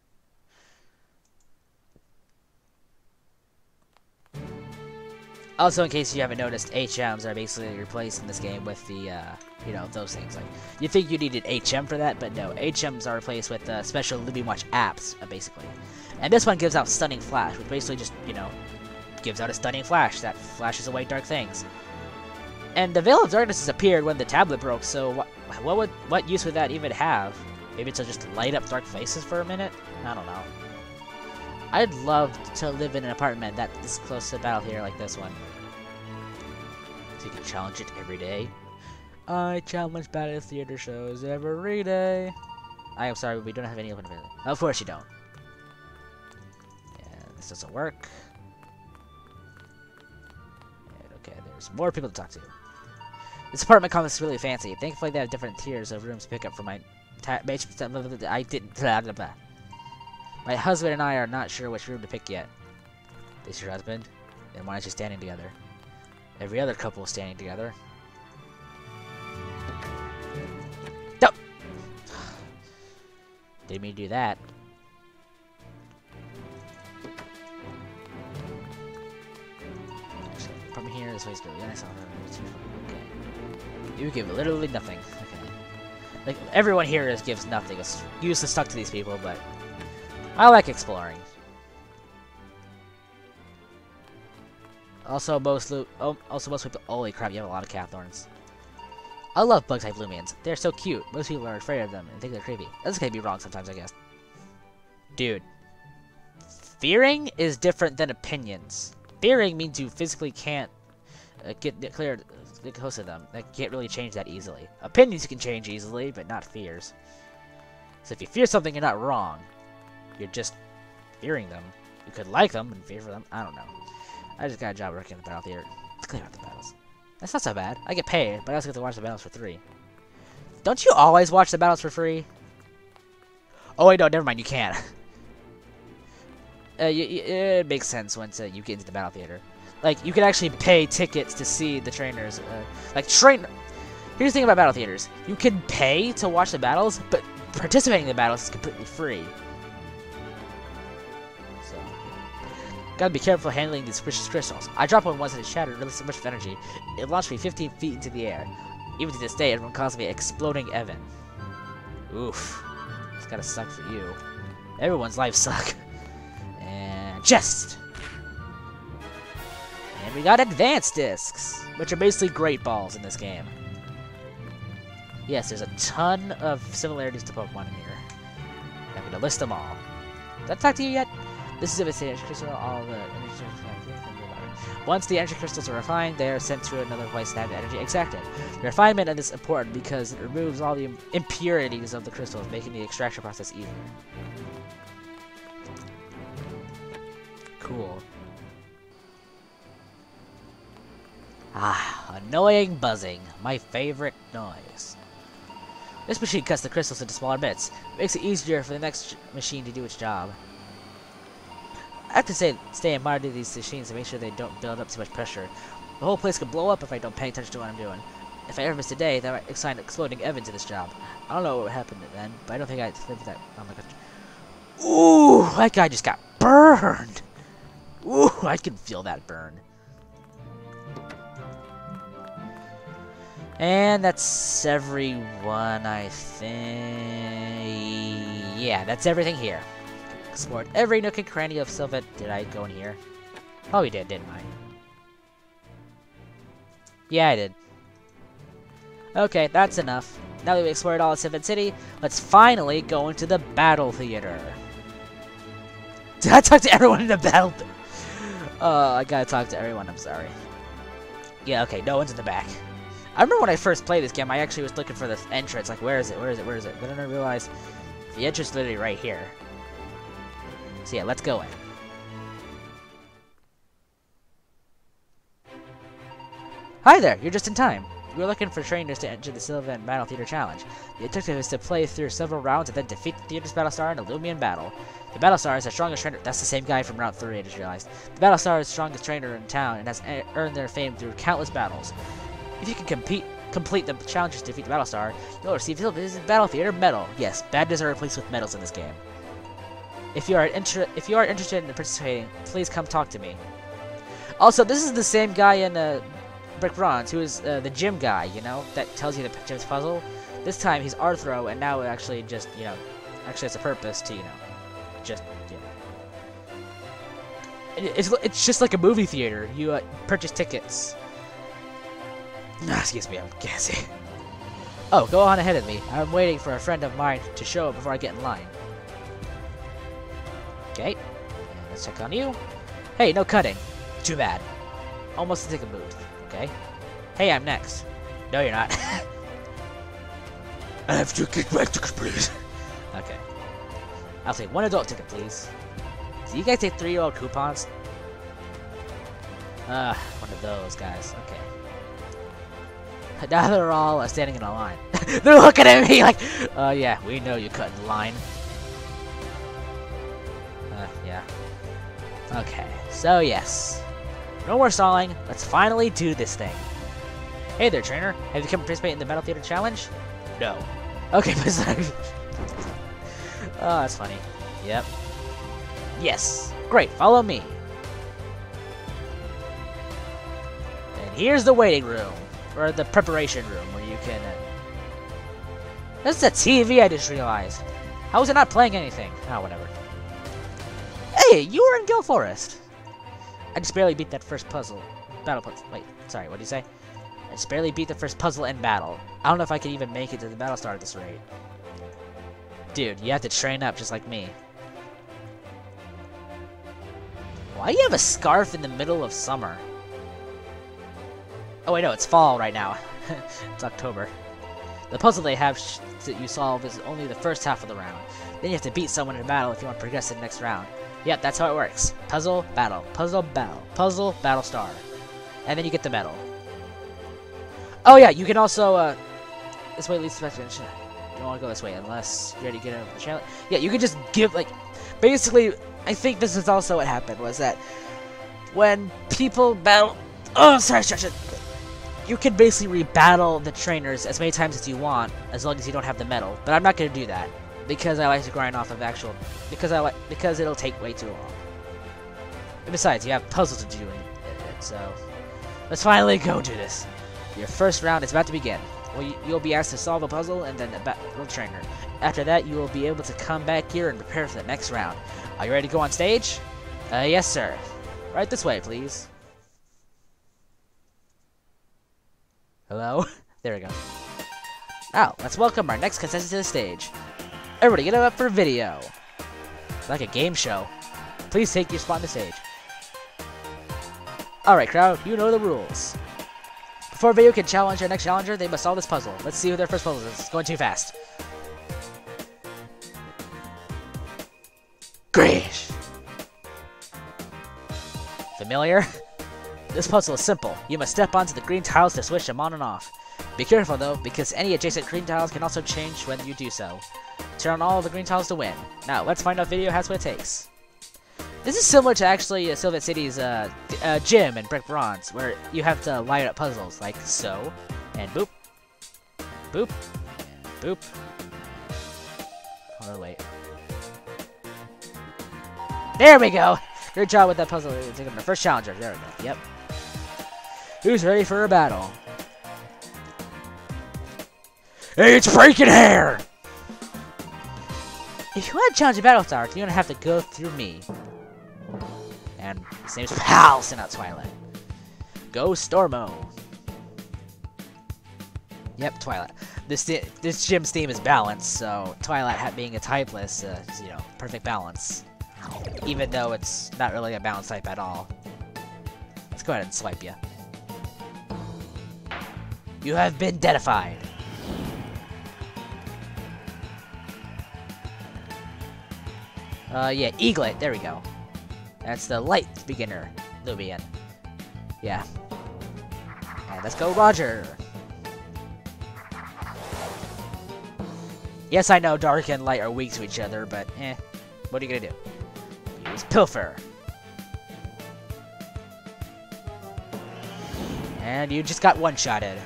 Also, in case you haven't noticed, HMs are basically replaced in this game with the, uh, you know, those things. Like, you think you needed HM for that, but no, HMs are replaced with uh, special Lumine Watch apps, uh, basically. And this one gives out Stunning Flash, which basically just, you know, gives out a stunning flash that flashes away dark things. And the Veil of Darkness has appeared when the tablet broke, so what, what would what use would that even have? Maybe to just light up dark places for a minute? I don't know. I'd love to live in an apartment that is close to Battle here like this one. So you can challenge it every day. I challenge Battle Theater shows every day. I am sorry, we don't have any open available. Of course you don't. Yeah, this doesn't work. Okay, there's more people to talk to. This apartment complex is really fancy. Thankfully, they have different tiers of rooms to pick up for my... I didn't... My husband and I are not sure which room to pick yet. This your husband? Then why aren't you standing together? Every other couple is standing together. No! Didn't mean to do that. From here, this way's really nice. Okay. You give literally nothing. Okay. Like, everyone here is, gives nothing. It's useless stuck to these people, but I like exploring. Also, most loot. oh, also most people. Holy crap! You have a lot of Catthorns. I love bug type Loomians. They're so cute. Most people are afraid of them and think they're creepy. This can be wrong sometimes, I guess. Dude, fearing is different than opinions. Fearing means you physically can't uh, get clear get close to them. That can't really change that easily. Opinions you can change easily, but not fears. So if you fear something, you're not wrong. You're just fearing them. You could like them and fear for them. I don't know. I just got a job working in the battle theater to clear out the battles. That's not so bad. I get paid, but I also get to watch the battles for free. Don't you always watch the battles for free? Oh wait, no, never mind. You can't. uh, it makes sense once uh, you get into the battle theater. Like you can actually pay tickets to see the trainers. Uh, like train. Here's the thing about battle theaters: you can pay to watch the battles, but participating in the battles is completely free. Gotta be careful handling these precious crystals. I dropped one once and it shattered, released so much energy. It launched me 15 feet into the air. Even to this day, everyone calls me Exploding Evan. Oof. It's gotta suck for you. Everyone's lives suck. And chest! And we got advanced discs, which are basically great balls in this game. Yes, there's a ton of similarities to Pokemon in here. I'm gonna list them all. Did I talk to you yet? This is if it's energy crystal, all the energy Once the energy crystals are refined, they are sent to another place to have the energy extracted. The refinement is important because it removes all the impurities of the crystals, making the extraction process easier. Cool. Ah, annoying buzzing. My favorite noise. This machine cuts the crystals into smaller bits. It makes it easier for the next machine to do its job. I have to say, stay mind of these machines to make sure they don't build up too much pressure. The whole place could blow up if I don't pay attention to what I'm doing. If I ever miss a day, that might assign exploding Evan to this job. I don't know what would happen then, but I don't think I'd live with that. Oh my god. Ooh, that guy just got burned. Ooh, I can feel that burn. And that's everyone, I think. Yeah, that's everything here explored every nook and cranny of Sylvan. Did I go in here? Oh, we did, didn't I? Yeah, I did. Okay, that's enough. Now that we've explored all of Sylvan City, let's finally go into the Battle Theater. Did I talk to everyone in the Battle Uh, I gotta talk to everyone, I'm sorry. Yeah, okay, no one's in the back. I remember when I first played this game, I actually was looking for the entrance, like, where is it, where is it, where is it? But then I realized the entrance is literally right here. So yeah, let's go in. Hi there, you're just in time. We're looking for trainers to enter the Sylvan Battle Theater Challenge. The objective is to play through several rounds and then defeat the Theater's Battlestar in a Loomian battle. The Battlestar is the strongest trainer- that's the same guy from Route 3, I just realized. The Battlestar is the strongest trainer in town and has earned their fame through countless battles. If you can compete complete the challenges to defeat the Battlestar, you'll receive the Battle Theater Medal. Yes, badges are replaced with medals in this game. If you are inter if you are interested in participating, please come talk to me. Also, this is the same guy in uh, Brick Bronze who is uh, the gym guy, you know, that tells you the gym's puzzle. This time he's Arthro, and now it actually just, you know, actually has a purpose to, you know, just, you know. It's, it's just like a movie theater. You uh, purchase tickets. Ah, excuse me, I'm gassy. Oh, go on ahead of me. I'm waiting for a friend of mine to show up before I get in line. Okay. Let's check on you. Hey, no cutting. Too bad. Almost to take a move. Okay. Hey, I'm next. No, you're not. I have back tickets, please. okay. I'll take one adult ticket, please. Do you guys take three-year-old coupons? Ah, uh, one of those guys. Okay. Now they're all uh, standing in a line. they're looking at me like, uh, yeah, we know you cut in line. Okay, so yes. No more stalling. Let's finally do this thing. Hey there, trainer. Have you come participate in the Battle Theater Challenge? No. Okay, but Oh, that's funny. Yep. Yes. Great, follow me. And here's the waiting room. Or the preparation room where you can... Uh... This is a TV, I just realized. How is it not playing anything? Oh, whatever. Hey, you were in Gale Forest. I just barely beat that first puzzle. Battle puzzle. Wait, sorry, what did you say? I just barely beat the first puzzle in battle. I don't know if I can even make it to the battle star at this rate. Dude, you have to train up just like me. Why do you have a scarf in the middle of summer? Oh wait, no, it's fall right now. it's October. The puzzle they have that you solve is only the first half of the round. Then you have to beat someone in battle if you want to progress to the next round. Yep, that's how it works. Puzzle, battle, puzzle, battle, puzzle, battle star. And then you get the medal. Oh yeah, you can also, uh, this way leads to the You don't want to go this way unless you already get over the challenge. Yeah, you can just give, like, basically, I think this is also what happened, was that when people battle, oh, sorry, sorry, sorry you can basically rebattle the trainers as many times as you want, as long as you don't have the medal. But I'm not going to do that because I like to grind off of actual because I like because it'll take way too long. And besides, you have puzzles to do in it, so let's finally go do this. Your first round is about to begin. Well, you'll be asked to solve a puzzle and then a battle trainer. After that, you will be able to come back here and prepare for the next round. Are you ready to go on stage? Uh, yes, sir. Right this way, please. Hello? there we go. Now, let's welcome our next contestant to the stage. Everybody get up for video. Like a game show. Please take your spot on the stage. Alright, crowd, you know the rules. Before video can challenge our next challenger, they must solve this puzzle. Let's see who their first puzzle is. It's going too fast. Great! Familiar? This puzzle is simple. You must step onto the green tiles to switch them on and off. Be careful though, because any adjacent green tiles can also change when you do so. Turn on all the green tiles to win. Now, let's find out video has what it takes. This is similar to actually uh, City's uh, uh, gym in Brick Bronze, where you have to line up puzzles like so, and boop, boop, and boop. On, wait. There we go! Great job with that puzzle. Taking first challenger. There we go. Yep. Who's ready for a battle? Hey, it's breaking hair! If you want to challenge a Battlestar, you're gonna have to go through me. And his name's Pal, send out Twittle. Go Stormo. Yep, Twittle. This this gym's theme is balance, so Twittle being a typeless uh, is, you know, perfect balance. Even though it's not really a balance type at all. Let's go ahead and swipe you. You have been deadified. Uh, yeah, Eaglit. There we go. That's the light beginner, Loomian. Yeah. And let's go, Roger. Yes, I know dark and light are weak to each other, but eh, what are you gonna do? Use Pilfer. And you just got one-shotted.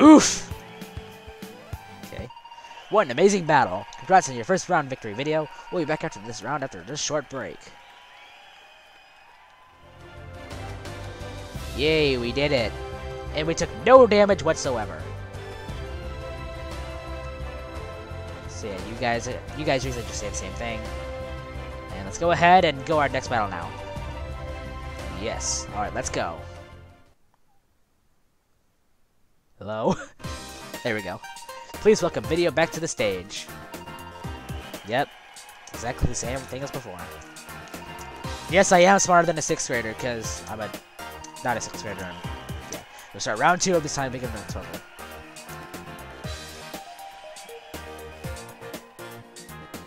Oof! Okay. What an amazing battle. Congrats on your first round victory video. We'll be back after this round after this short break. Yay, we did it. And we took no damage whatsoever. So yeah, you guys, you guys usually just say the same thing. And let's go ahead and go our next battle now. Yes. Alright, let's go. Hello? there we go. Please welcome Video back to the stage. Yep. Exactly the same thing as before. Yes, I am smarter than a 6th grader, because I'm a... Not a 6th grader. yeah. We'll start round 2 of this time, making the total.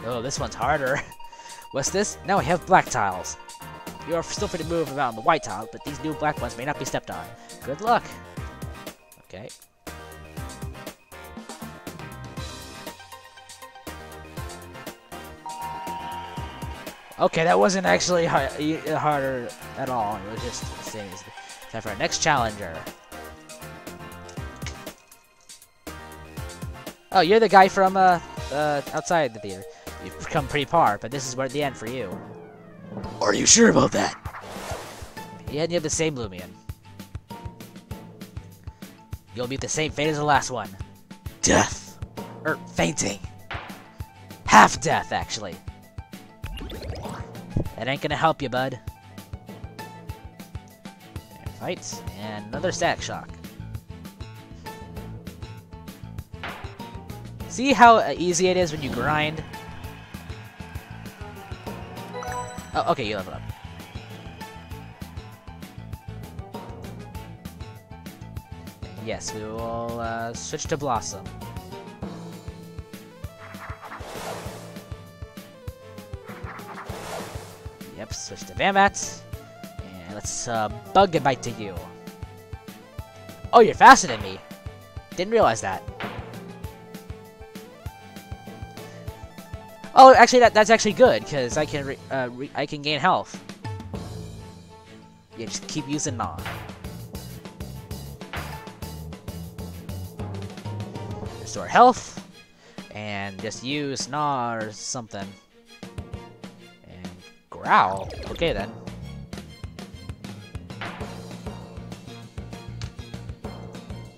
Oh, this one's harder. What's this? Now we have black tiles. You are still free to move around the white tiles, but these new black ones may not be stepped on. Good luck. Okay. Okay, that wasn't actually harder at all. It was just the same as time for our next challenger. Oh, you're the guy from uh, uh outside the theater. You've become pretty par, but this is where the end for you. Are you sure about that? Yeah, and you have the same Loomian. You'll meet the same fate as the last one. Death. Or fainting. Half death, actually. That ain't gonna help you, bud. fights, and another static shock. See how easy it is when you grind? Oh, okay, you level up. Yes, we will uh, switch to Blossom. Switch to Vambat. And let's uh, bug a bite to you. Oh, you're faster than me. Didn't realize that. Oh, actually, that that's actually good because I can uh, I can gain health. Yeah, just keep using Gnaw. Restore health, and just use Gnaw or something. Growl. Okay then.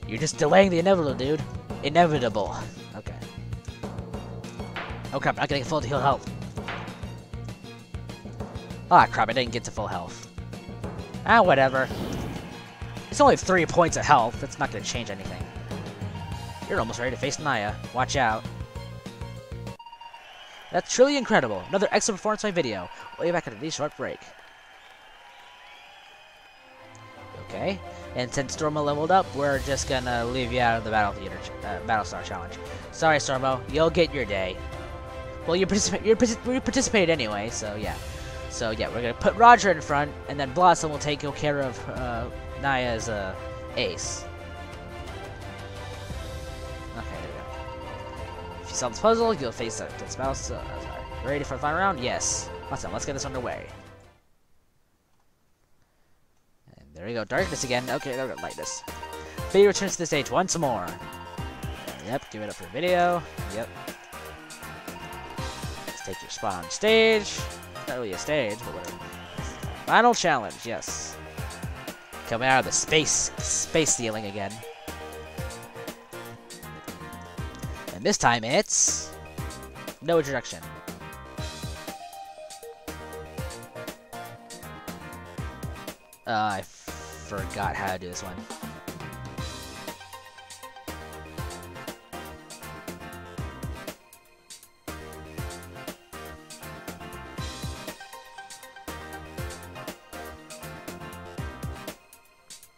You're just delaying the inevitable, dude. Inevitable. Okay. Oh crap, I'm not getting full heal health. Ah crap, I didn't get to full health. Ah, whatever. It's only three points of health. That's not going to change anything. You're almost ready to face Naya. Watch out. That's truly incredible. Another excellent performance by video. We'll be back after this short break. Okay. And since Stormo leveled up, we're just gonna leave you out of the Battle Theater, uh, Battlestar Challenge. Sorry, Stormo. You'll get your day. Well, you participate. You participate anyway, so yeah. So yeah, we're gonna put Roger in front, and then Blossom will take care of uh, Naya's uh, ace. Solve this puzzle, you'll face a this mouse. Uh. Ready for the final round? Yes. Awesome. Let's get this underway. And there we go. Darkness again. Okay, there we go. Lightness. Video returns to the stage once more. Yep. Give it up for video. Yep. Let's take your spot on stage. Not really a stage, but whatever. Final challenge, yes. Coming out of the space space ceiling again. And this time it's no introduction. Uh, I forgot how to do this one.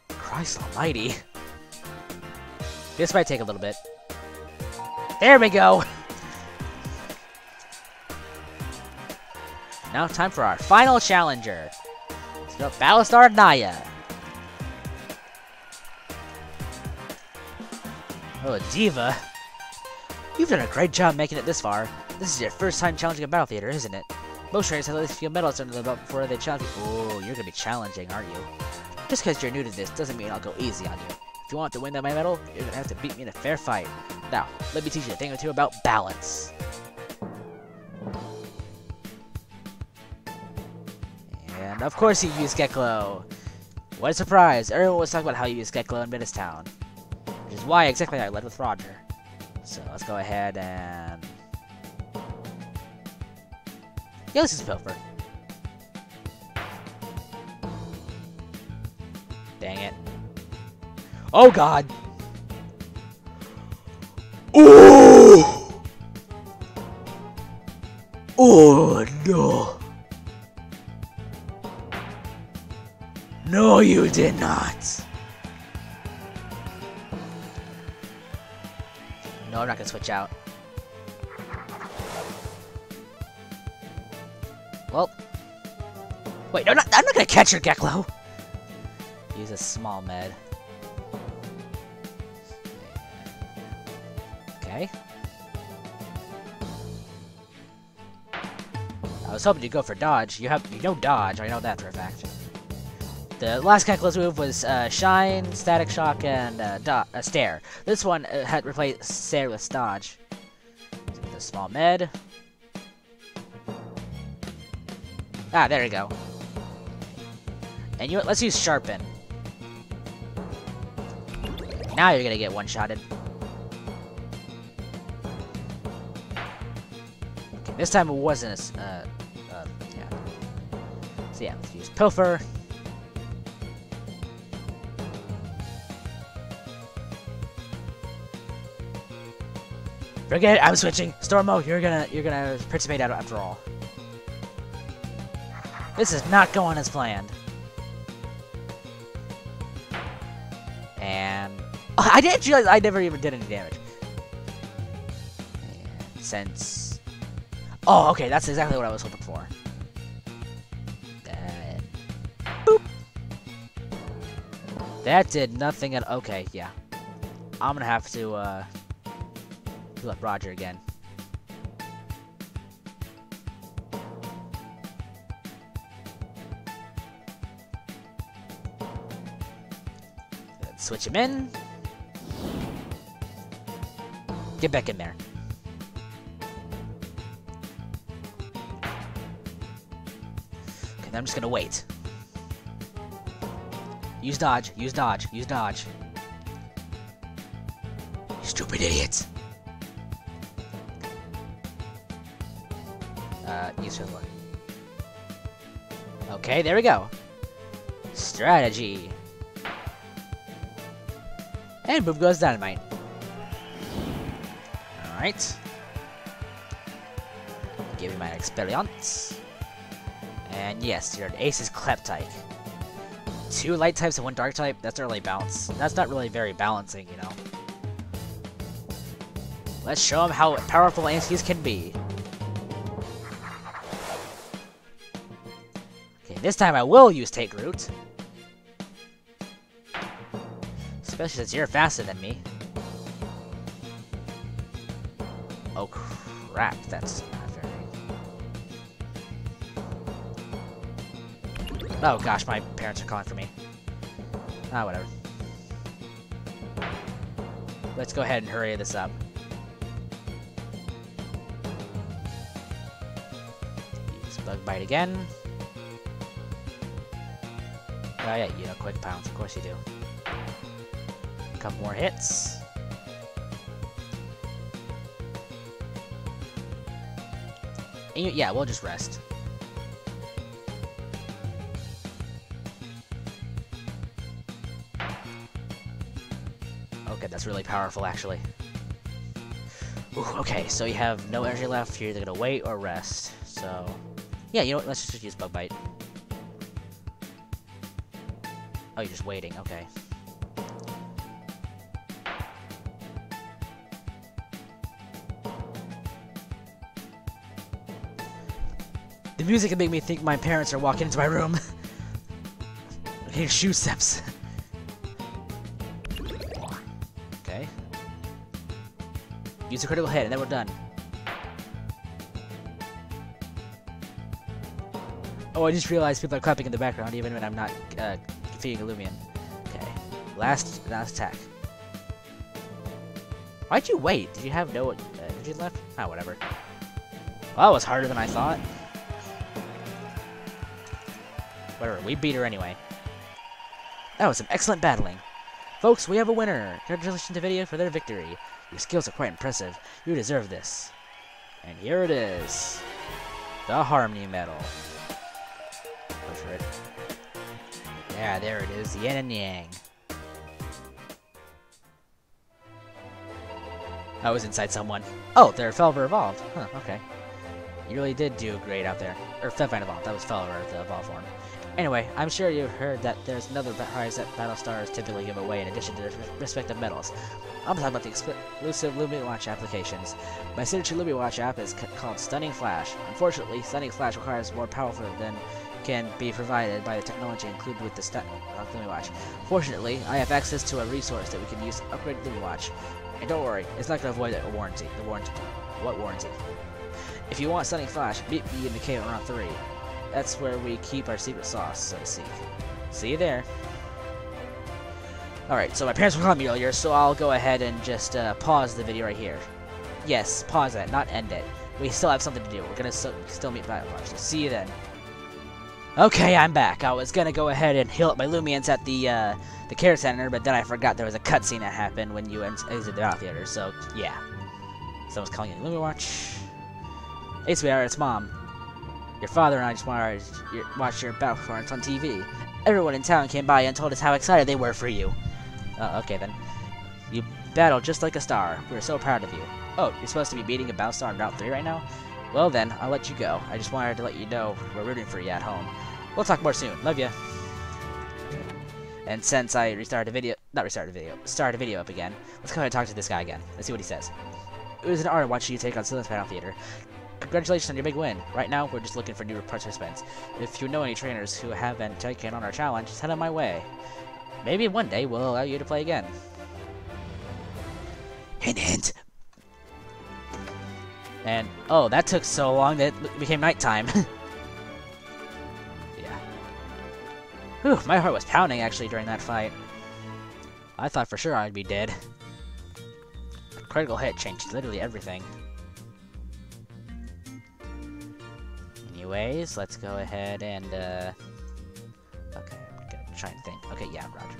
Christ almighty. This might take a little bit. There we go! Now time for our final challenger. Let's go Battlestar Naya. Oh, Diva. You've done a great job making it this far. This is your first time challenging a battle theater, isn't it? Most trainers have at least a few medals under their belt before they challenge you. Oh, you're gonna be challenging, aren't you? Just because you're new to this doesn't mean I'll go easy on you. If you want to win that my medal, you're gonna have to beat me in a fair fight. Now, let me teach you a thing or two about balance. And of course you use Geklow. What a surprise! Everyone was talking about how you use Geklow in Town. Which is why exactly I led with Roger. So let's go ahead and... Yeah, this is Pilfer. Dang it. Oh god! Oh no! No, you did not! No, I'm not gonna switch out. Well. Wait, no, not, I'm not gonna catch your Geklow! Use a small med. Was hoping you'd go for dodge. You have you know dodge, I know that for a fact. The last Geklow's move was uh, Shine, Static Shock, and uh, uh, Stare. This one uh, had replaced Stare with Dodge. So a small med. Ah, there you go. And you let's use Sharpen. Now you're gonna get one-shotted. Okay, this time it wasn't a. So yeah, let's use Pilfer. Forget it, I'm switching. Stormo, you're gonna you're gonna participate out after all. This is not going as planned. And oh, I didn't realize I never even did any damage. And since Oh, okay, that's exactly what I was hoping for. That did nothing at okay, yeah. I'm gonna have to uh Look, Roger again. Let's switch him in. Get back in there. Okay, I'm just gonna wait. Use dodge, use dodge, use dodge. Stupid idiots. uh, use one. Okay, there we go. Strategy. And boom goes dynamite. Alright. Give me my Expelliarmus. And yes, your ace is Kleptyke. Two light types and one dark type, that's not really balance. That's not really very balancing, you know. Let's show them how powerful Antsees can be. Okay, this time I will use Take Root. Especially since you're faster than me. Oh crap, that's Oh gosh, my parents are calling for me. Ah, whatever. Let's go ahead and hurry this up. Use Bug Bite again. Oh yeah, you know, quick pounce, of course you do. A couple more hits. You, yeah, we'll just rest. Really powerful, actually. Ooh, okay, so you have no energy left. You're either gonna wait or rest. So, yeah, you know what? Let's just use Bug Bite. Oh, you're just waiting. Okay. The music can make me think my parents are walking into my room. I hear shoe steps. A critical hit, and then we're done. Oh, I just realized people are clapping in the background, even when I'm not uh, defeating Illumien. Okay. Last last attack. Why'd you wait? Did you have no energy left? Ah, whatever. Well, that was harder than I thought. Whatever, we beat her anyway. That was some excellent battling. Folks, we have a winner. Congratulations to Video for their victory. Your skills are quite impressive. You deserve this. And here it is. The Harmony Medal. For it. Yeah, there it is. Yin and Yang. I was inside someone. Oh, they're Felver Evolved. Huh, okay. You really did do great out there. Or Fevine Evolved. That was Felver, the Evolved form. Anyway, I'm sure you've heard that there's another prize that Battle Stars typically give away in addition to their respective medals. I'm talking about the exclusive Lumi Watch applications. My signature Lumi Watch app is called Stunning Flash. Unfortunately, Stunning Flash requires more powerful than can be provided by the technology included with the Stu uh, Watch. Fortunately, I have access to a resource that we can use to upgrade Lumi Watch. And don't worry, it's not going to avoid a warranty. The warranty. What warranty? If you want Stunning Flash, meet me in the cave around 3. That's where we keep our secret sauce, so to speak. See you there. Alright, so my parents were calling me earlier, so I'll go ahead and just uh, pause the video right here. Yes, pause it, not end it. We still have something to do. We're gonna so still meet by Battle Watch, so see you then. Okay, I'm back. I was gonna go ahead and heal up my Loomians at the uh, the care center, but then I forgot there was a cutscene that happened when you exited the theater, so yeah. Someone's calling you Lumi Watch. Hey, sweetheart, it's Mom. Your father and I just watched your, watched your battle performance on TV. Everyone in town came by and told us how excited they were for you. Oh, okay then. You battled just like a star. We're so proud of you. Oh, you're supposed to be beating a Battlestar in Route 3 right now? Well then, I'll let you go. I just wanted to let you know we're rooting for you at home. We'll talk more soon. Love ya. And since I restarted the video, not restarted the video, started the video up again, let's go ahead and talk to this guy again. Let's see what he says. It was an honor watching you take on Silence Battle Theater. Congratulations on your big win. Right now, we're just looking for new participants. If you know any trainers who haven't taken on our challenge, send them my way. Maybe one day we'll allow you to play again. Hint, hint. And, oh, that took so long that it became nighttime. yeah. Whew, my heart was pounding, actually, during that fight. I thought for sure I'd be dead. Critical hit changed literally everything. Anyways, let's go ahead and, uh... Okay, I'm gonna try and think. Okay, yeah, Roger.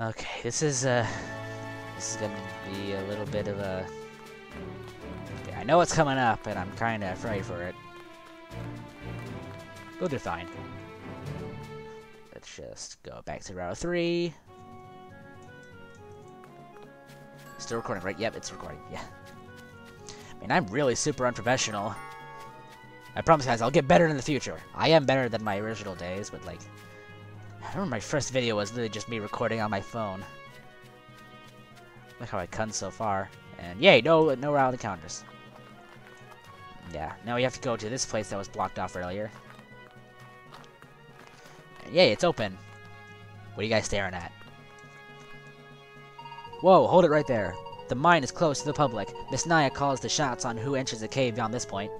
Okay, this is, uh... This is gonna be a little bit of a... Okay, I know what's coming up, and I'm kinda afraid for it. We'll do fine. Let's just go back to Route 3. Still recording, right? Yep, it's recording, yeah. And I'm really super unprofessional. I promise, guys, I'll get better in the future. I am better than my original days, but, like... I remember my first video was literally just me recording on my phone. Look how I come so far. And yay, no, no round encounters. Yeah, now we have to go to this place that was blocked off earlier. And yay, it's open. What are you guys staring at? Whoa, hold it right there. The mine is closed to the public. Miss Naya calls the shots on who enters the cave beyond this point.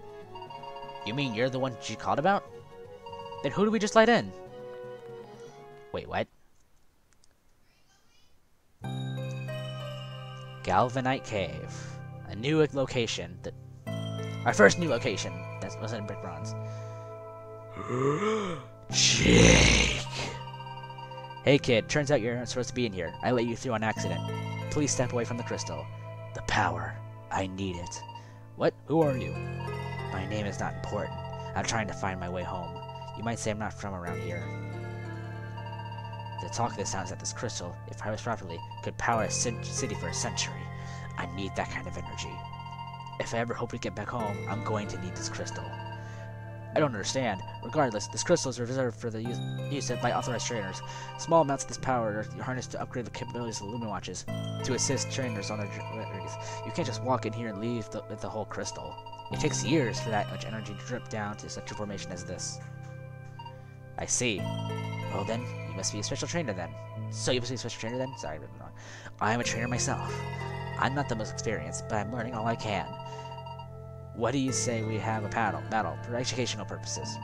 You mean you're the one she called about? Then who do we just let in? Wait, what? Galvanite Cave. A new location. That Our first new location. That wasn't in Brick Bronze. Jake! Hey kid, turns out you're not supposed to be in here. I let you through on accident. Please step away from the crystal. The power. I need it. What? Who are you? My name is not important. I'm trying to find my way home. You might say I'm not from around here. The talk of this sounds that this crystal, if harnessed properly, could power a city for a century. I need that kind of energy. If I ever hope to get back home, I'm going to need this crystal. I don't understand. Regardless, this crystal is reserved for the use, use of by authorized trainers. Small amounts of this power are harnessed to upgrade the capabilities of the Lumen Watches, to assist trainers on their journeys. You can't just walk in here and leave the, with the whole crystal. It takes years for that much energy to drip down to such a formation as this. I see. Well then, you must be a special trainer then. So you must be a special trainer then? Sorry. I am a trainer myself. I'm not the most experienced, but I'm learning all I can. What do you say we have a battle, battle for educational purposes?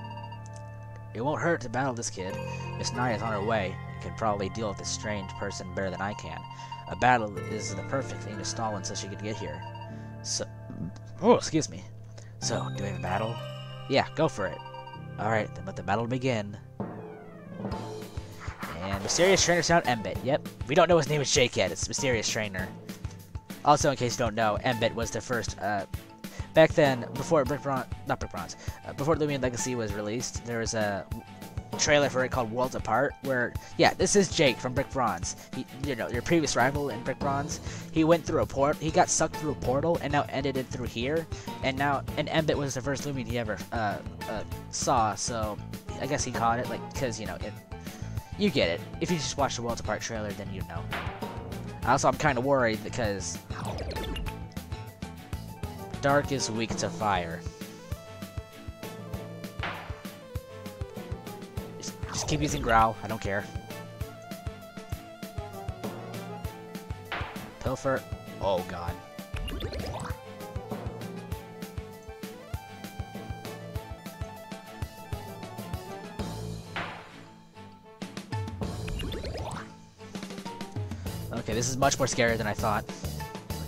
It won't hurt to battle this kid. Miss Naya is on her way and can probably deal with this strange person better than I can. A battle is the perfect thing to stall until she can get here. So, oh, excuse me. So, do we have a battle? Yeah, go for it. Alright, then let the battle begin. And Mysterious Trainer Sound Embit. Yep. We don't know his name is Jake yet. It's Mysterious Trainer. Also, in case you don't know, Embit was the first. Uh, back then, before Brick Bronze, not Brick Bronze, uh, before Loomian Legacy was released, there was a trailer for it called Worlds Apart, where yeah, this is Jake from Brick Bronze. He, you know, your previous rival in Brick Bronze. He went through a port. He got sucked through a portal and now ended it through here. And now, and Embit was the first Lumion he ever uh, uh, saw. So I guess he caught it, like, cause you know it. You get it. If you just watch the Worlds Apart trailer, then you know. Also, I'm kind of worried because Dark is weak to fire. Just, just keep using Growl. I don't care. Pilfer. Oh, God. Okay, this is much more scary than I thought.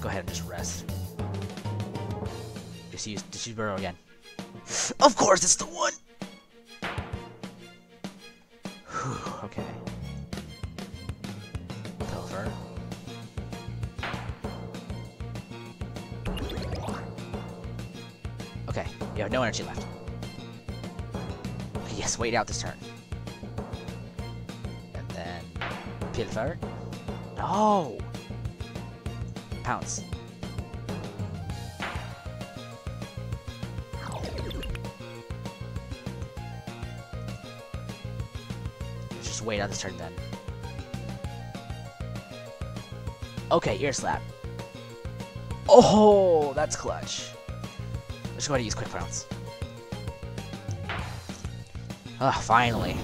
Go ahead and just rest. Just use, use Burrow again. Of course, it's the one! Whew, okay. Pilfer. Okay, you have no energy left. Yes, wait out this turn. And then... Pilfer. No! Pounce. Wait out this turn then. Okay, ear slap. Oh, that's clutch. Let's go ahead and use quick pounce. Ah, finally.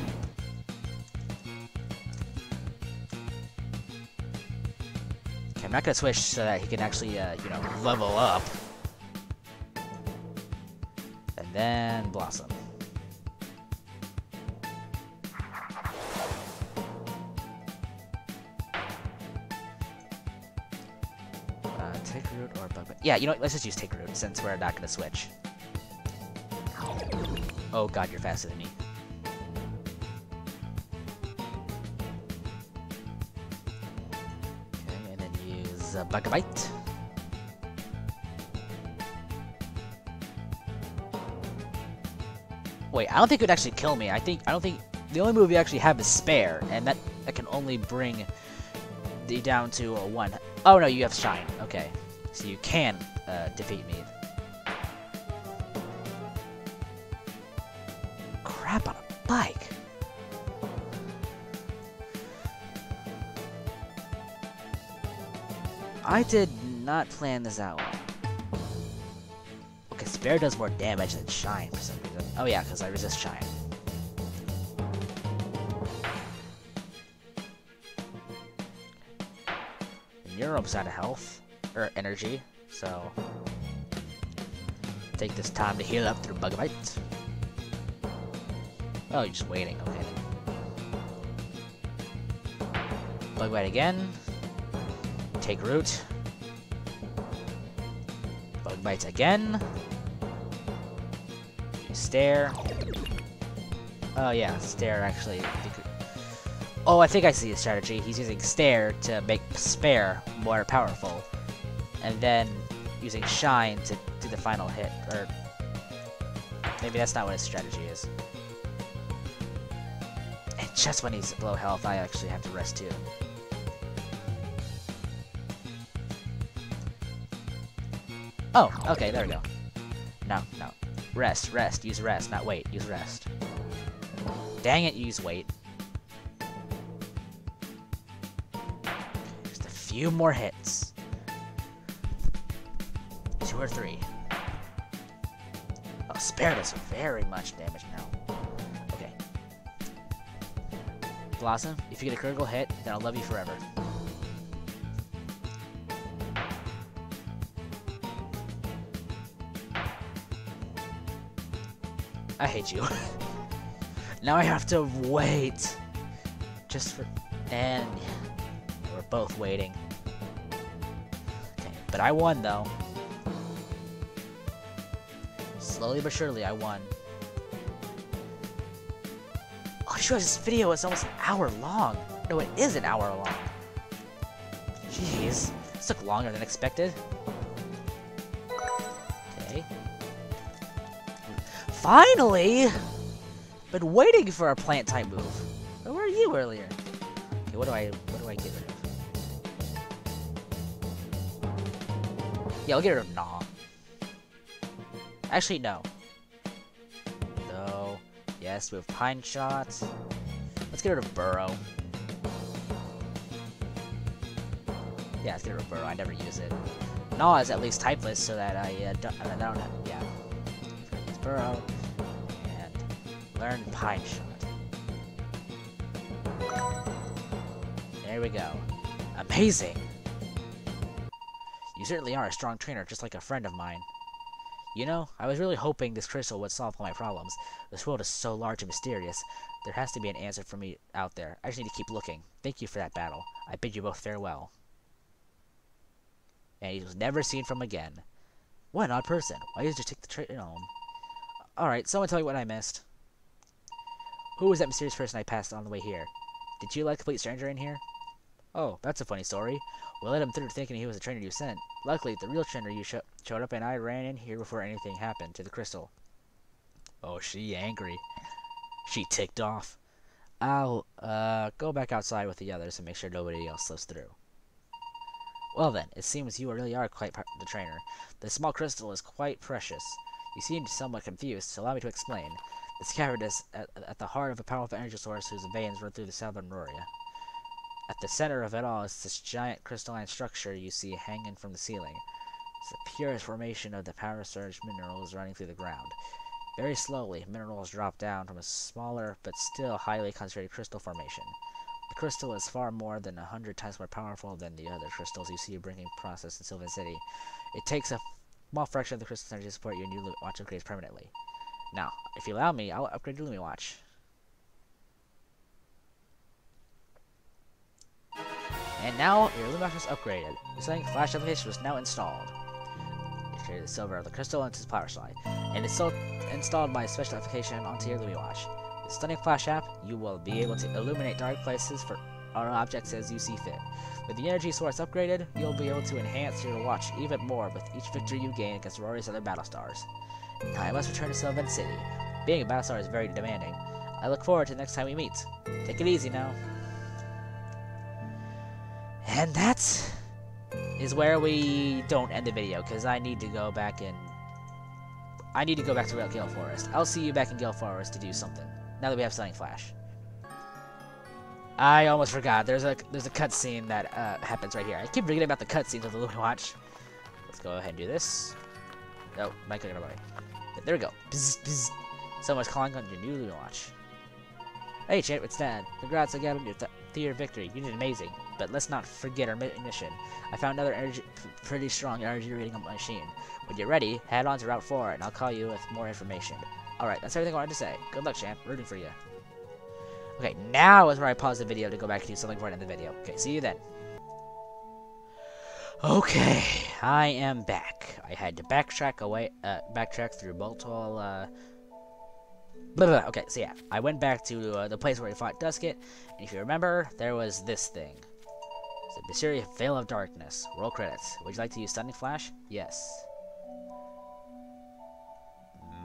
Okay, I'm not gonna switch so that he can actually, uh, you know, level up. And then Blossom. Root or bug. Yeah, you know what? Let's just use take root since we're not gonna switch. Oh god, you're faster than me. Okay, and then use uh, Bug Bite. Wait, I don't think it would actually kill me. I think I don't think the only move you actually have is Spare, and that that can only bring the down to a one. Oh no, you have Shine. Okay, so you can uh, defeat me. Crap on a bike. I did not plan this out. Okay, Spare does more damage than Shine for some reason. Oh yeah, because I resist Shine. And you're almost out of health, energy, so... Take this time to heal up through Bug Bite. Oh, you're just waiting, okay. Bug Bite again. Take root. Bug bites again. Stare. Oh yeah, stare actually. Oh, I think I see his strategy. He's using stare to make spare more powerful, and then using shine to do the final hit. Or maybe that's not what his strategy is. And just when he's low health, I actually have to rest too. Oh, okay, there we go. No, no. Rest, rest, use rest, not wait, use rest. Dang it, use wait. Just a few more hits. Two or three. Oh, spare does very much damage now. Okay. Blossom, if you get a critical hit, then I'll love you forever. I hate you. now I have to wait. Just for... And... We're both waiting. Okay, but I won, though. Slowly but surely, I won. Oh, realized this video is almost an hour long. No, it is an hour long. Jeez, this took longer than expected. Okay. Finally! Been waiting for a plant type move. Where were you earlier? Okay, what do I what do I get rid of? Yeah, I'll get rid of. Actually, no. No. Yes, we have Pine Shot. Let's get rid of Burrow. Yeah, let's get rid of Burrow. I never use it. Gnaw is at least typeless, so that I uh, don't, I don't have. Yeah. Burrow. And learn Pine Shot. There we go. Amazing! You certainly are a strong trainer, just like a friend of mine. You know, I was really hoping this crystal would solve all my problems. This world is so large and mysterious. There has to be an answer for me out there. I just need to keep looking. Thank you for that battle. I bid you both farewell. And he was never seen from again. What an odd person. Why did you just take the train home? Alright, someone tell me what I missed. Who was that mysterious person I passed on the way here? Did you let a complete stranger in here? Oh, that's a funny story. We let him through thinking he was the trainer you sent. Luckily, the real trainer you sh showed up and I ran in here before anything happened to the crystal. Oh, she angry. She ticked off. I'll, uh, go back outside with the others and make sure nobody else slips through. Well then, it seems you really are quite the trainer. The small crystal is quite precious. You seem somewhat confused, so allow me to explain. This cavern is at, at the heart of a powerful energy source whose veins run through the southern Roria. At the center of it all is this giant crystalline structure you see hanging from the ceiling. It's the purest formation of the power surge minerals running through the ground. Very slowly, minerals drop down from a smaller but still highly concentrated crystal formation. The crystal is far more than a hundred times more powerful than the other crystals you see bringing process in Sylvan City. It takes a small fraction of the crystal's energy to support your new watch upgrades permanently. Now, if you allow me, I'll upgrade your Lumi watch. And now your Lumibox is upgraded. The Stunning Flash application was now installed. You created the silver of the crystal into its power slide, and it's so installed by a special application onto your Lumiwatch. With stunning flash app, you will be able to illuminate dark places for objects as you see fit. With the energy source upgraded, you'll be able to enhance your watch even more with each victory you gain against Roria's other battle stars. Now I must return to Sylvan City. Being a battle star is very demanding. I look forward to the next time we meet. Take it easy now. And that is where we don't end the video, because I need to go back and... I need to go back to Gale Forest. I'll see you back in Gale Forest to do something, now that we have Stunning Flash. I almost forgot, there's a there's a cutscene that uh, happens right here. I keep forgetting about the cutscenes of the Lumi Watch. Let's go ahead and do this. Oh, mic clicking away. There we go. Bzz, bzz. Someone's calling on your new Lumi Watch. Hey, champ, it's Dad. Congrats again on your, to your victory. You did amazing. But let's not forget our mission. I found another energy, pretty strong energy reading on machine. When you're ready, head on to Route 4, and I'll call you with more information. Alright, that's everything I wanted to say. Good luck, champ. Rooting for you. Okay, now is where I pause the video to go back and do something right in the video. Okay, see you then. Okay, I am back. I had to backtrack away, uh, backtrack through multiple, uh, blah, blah, blah. Okay, so yeah, I went back to uh, the place where we fought Dusket, and if you remember, there was this thing. The Mysterious Veil of Darkness. Roll credits. Would you like to use Stunning Flash? Yes.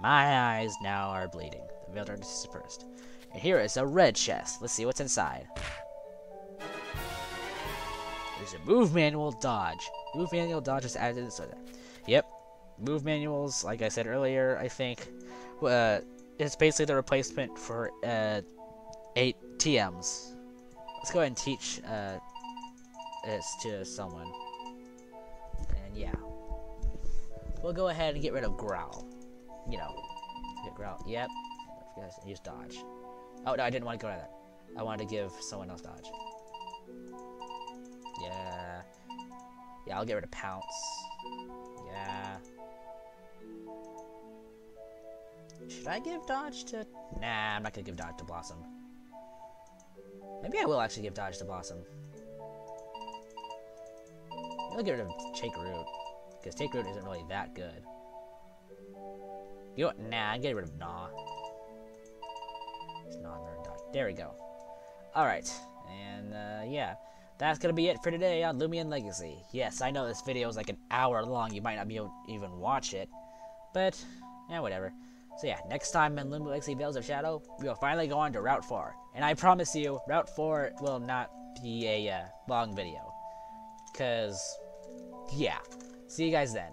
My eyes now are bleeding. The Veil of Darkness is dispersed. And here is a red chest. Let's see what's inside. There's a move manual dodge. Move manual dodge is added so that. Yep. Move manuals, like I said earlier, I think, uh, it's basically the replacement for uh, 8 TMs. Let's go ahead and teach uh, this to someone. And yeah. We'll go ahead and get rid of Growl. You know. Get Growl. Yep. Use dodge. Oh, no, I didn't want to go to that. I wanted to give someone else dodge. Yeah. Yeah, I'll get rid of Pounce. Yeah. Should I give dodge to... Nah, I'm not to give dodge to Blossom. Maybe I will actually give dodge to Blossom. I'll get rid of Take Root. Because Take Root isn't really that good. You know what? Nah, get rid of Gnaw. It's dodge. There we go. Alright. And, uh, yeah. That's gonna be it for today on Loomian Legacy. Yes, I know this video is like an hour long. You might not be able to even watch it. But, yeah, whatever. So yeah, next time in Loomian Legacy Veils of Shadow, we will finally go on to Route 4. And I promise you, Route 4 will not be a uh, long video. Because, yeah. See you guys then.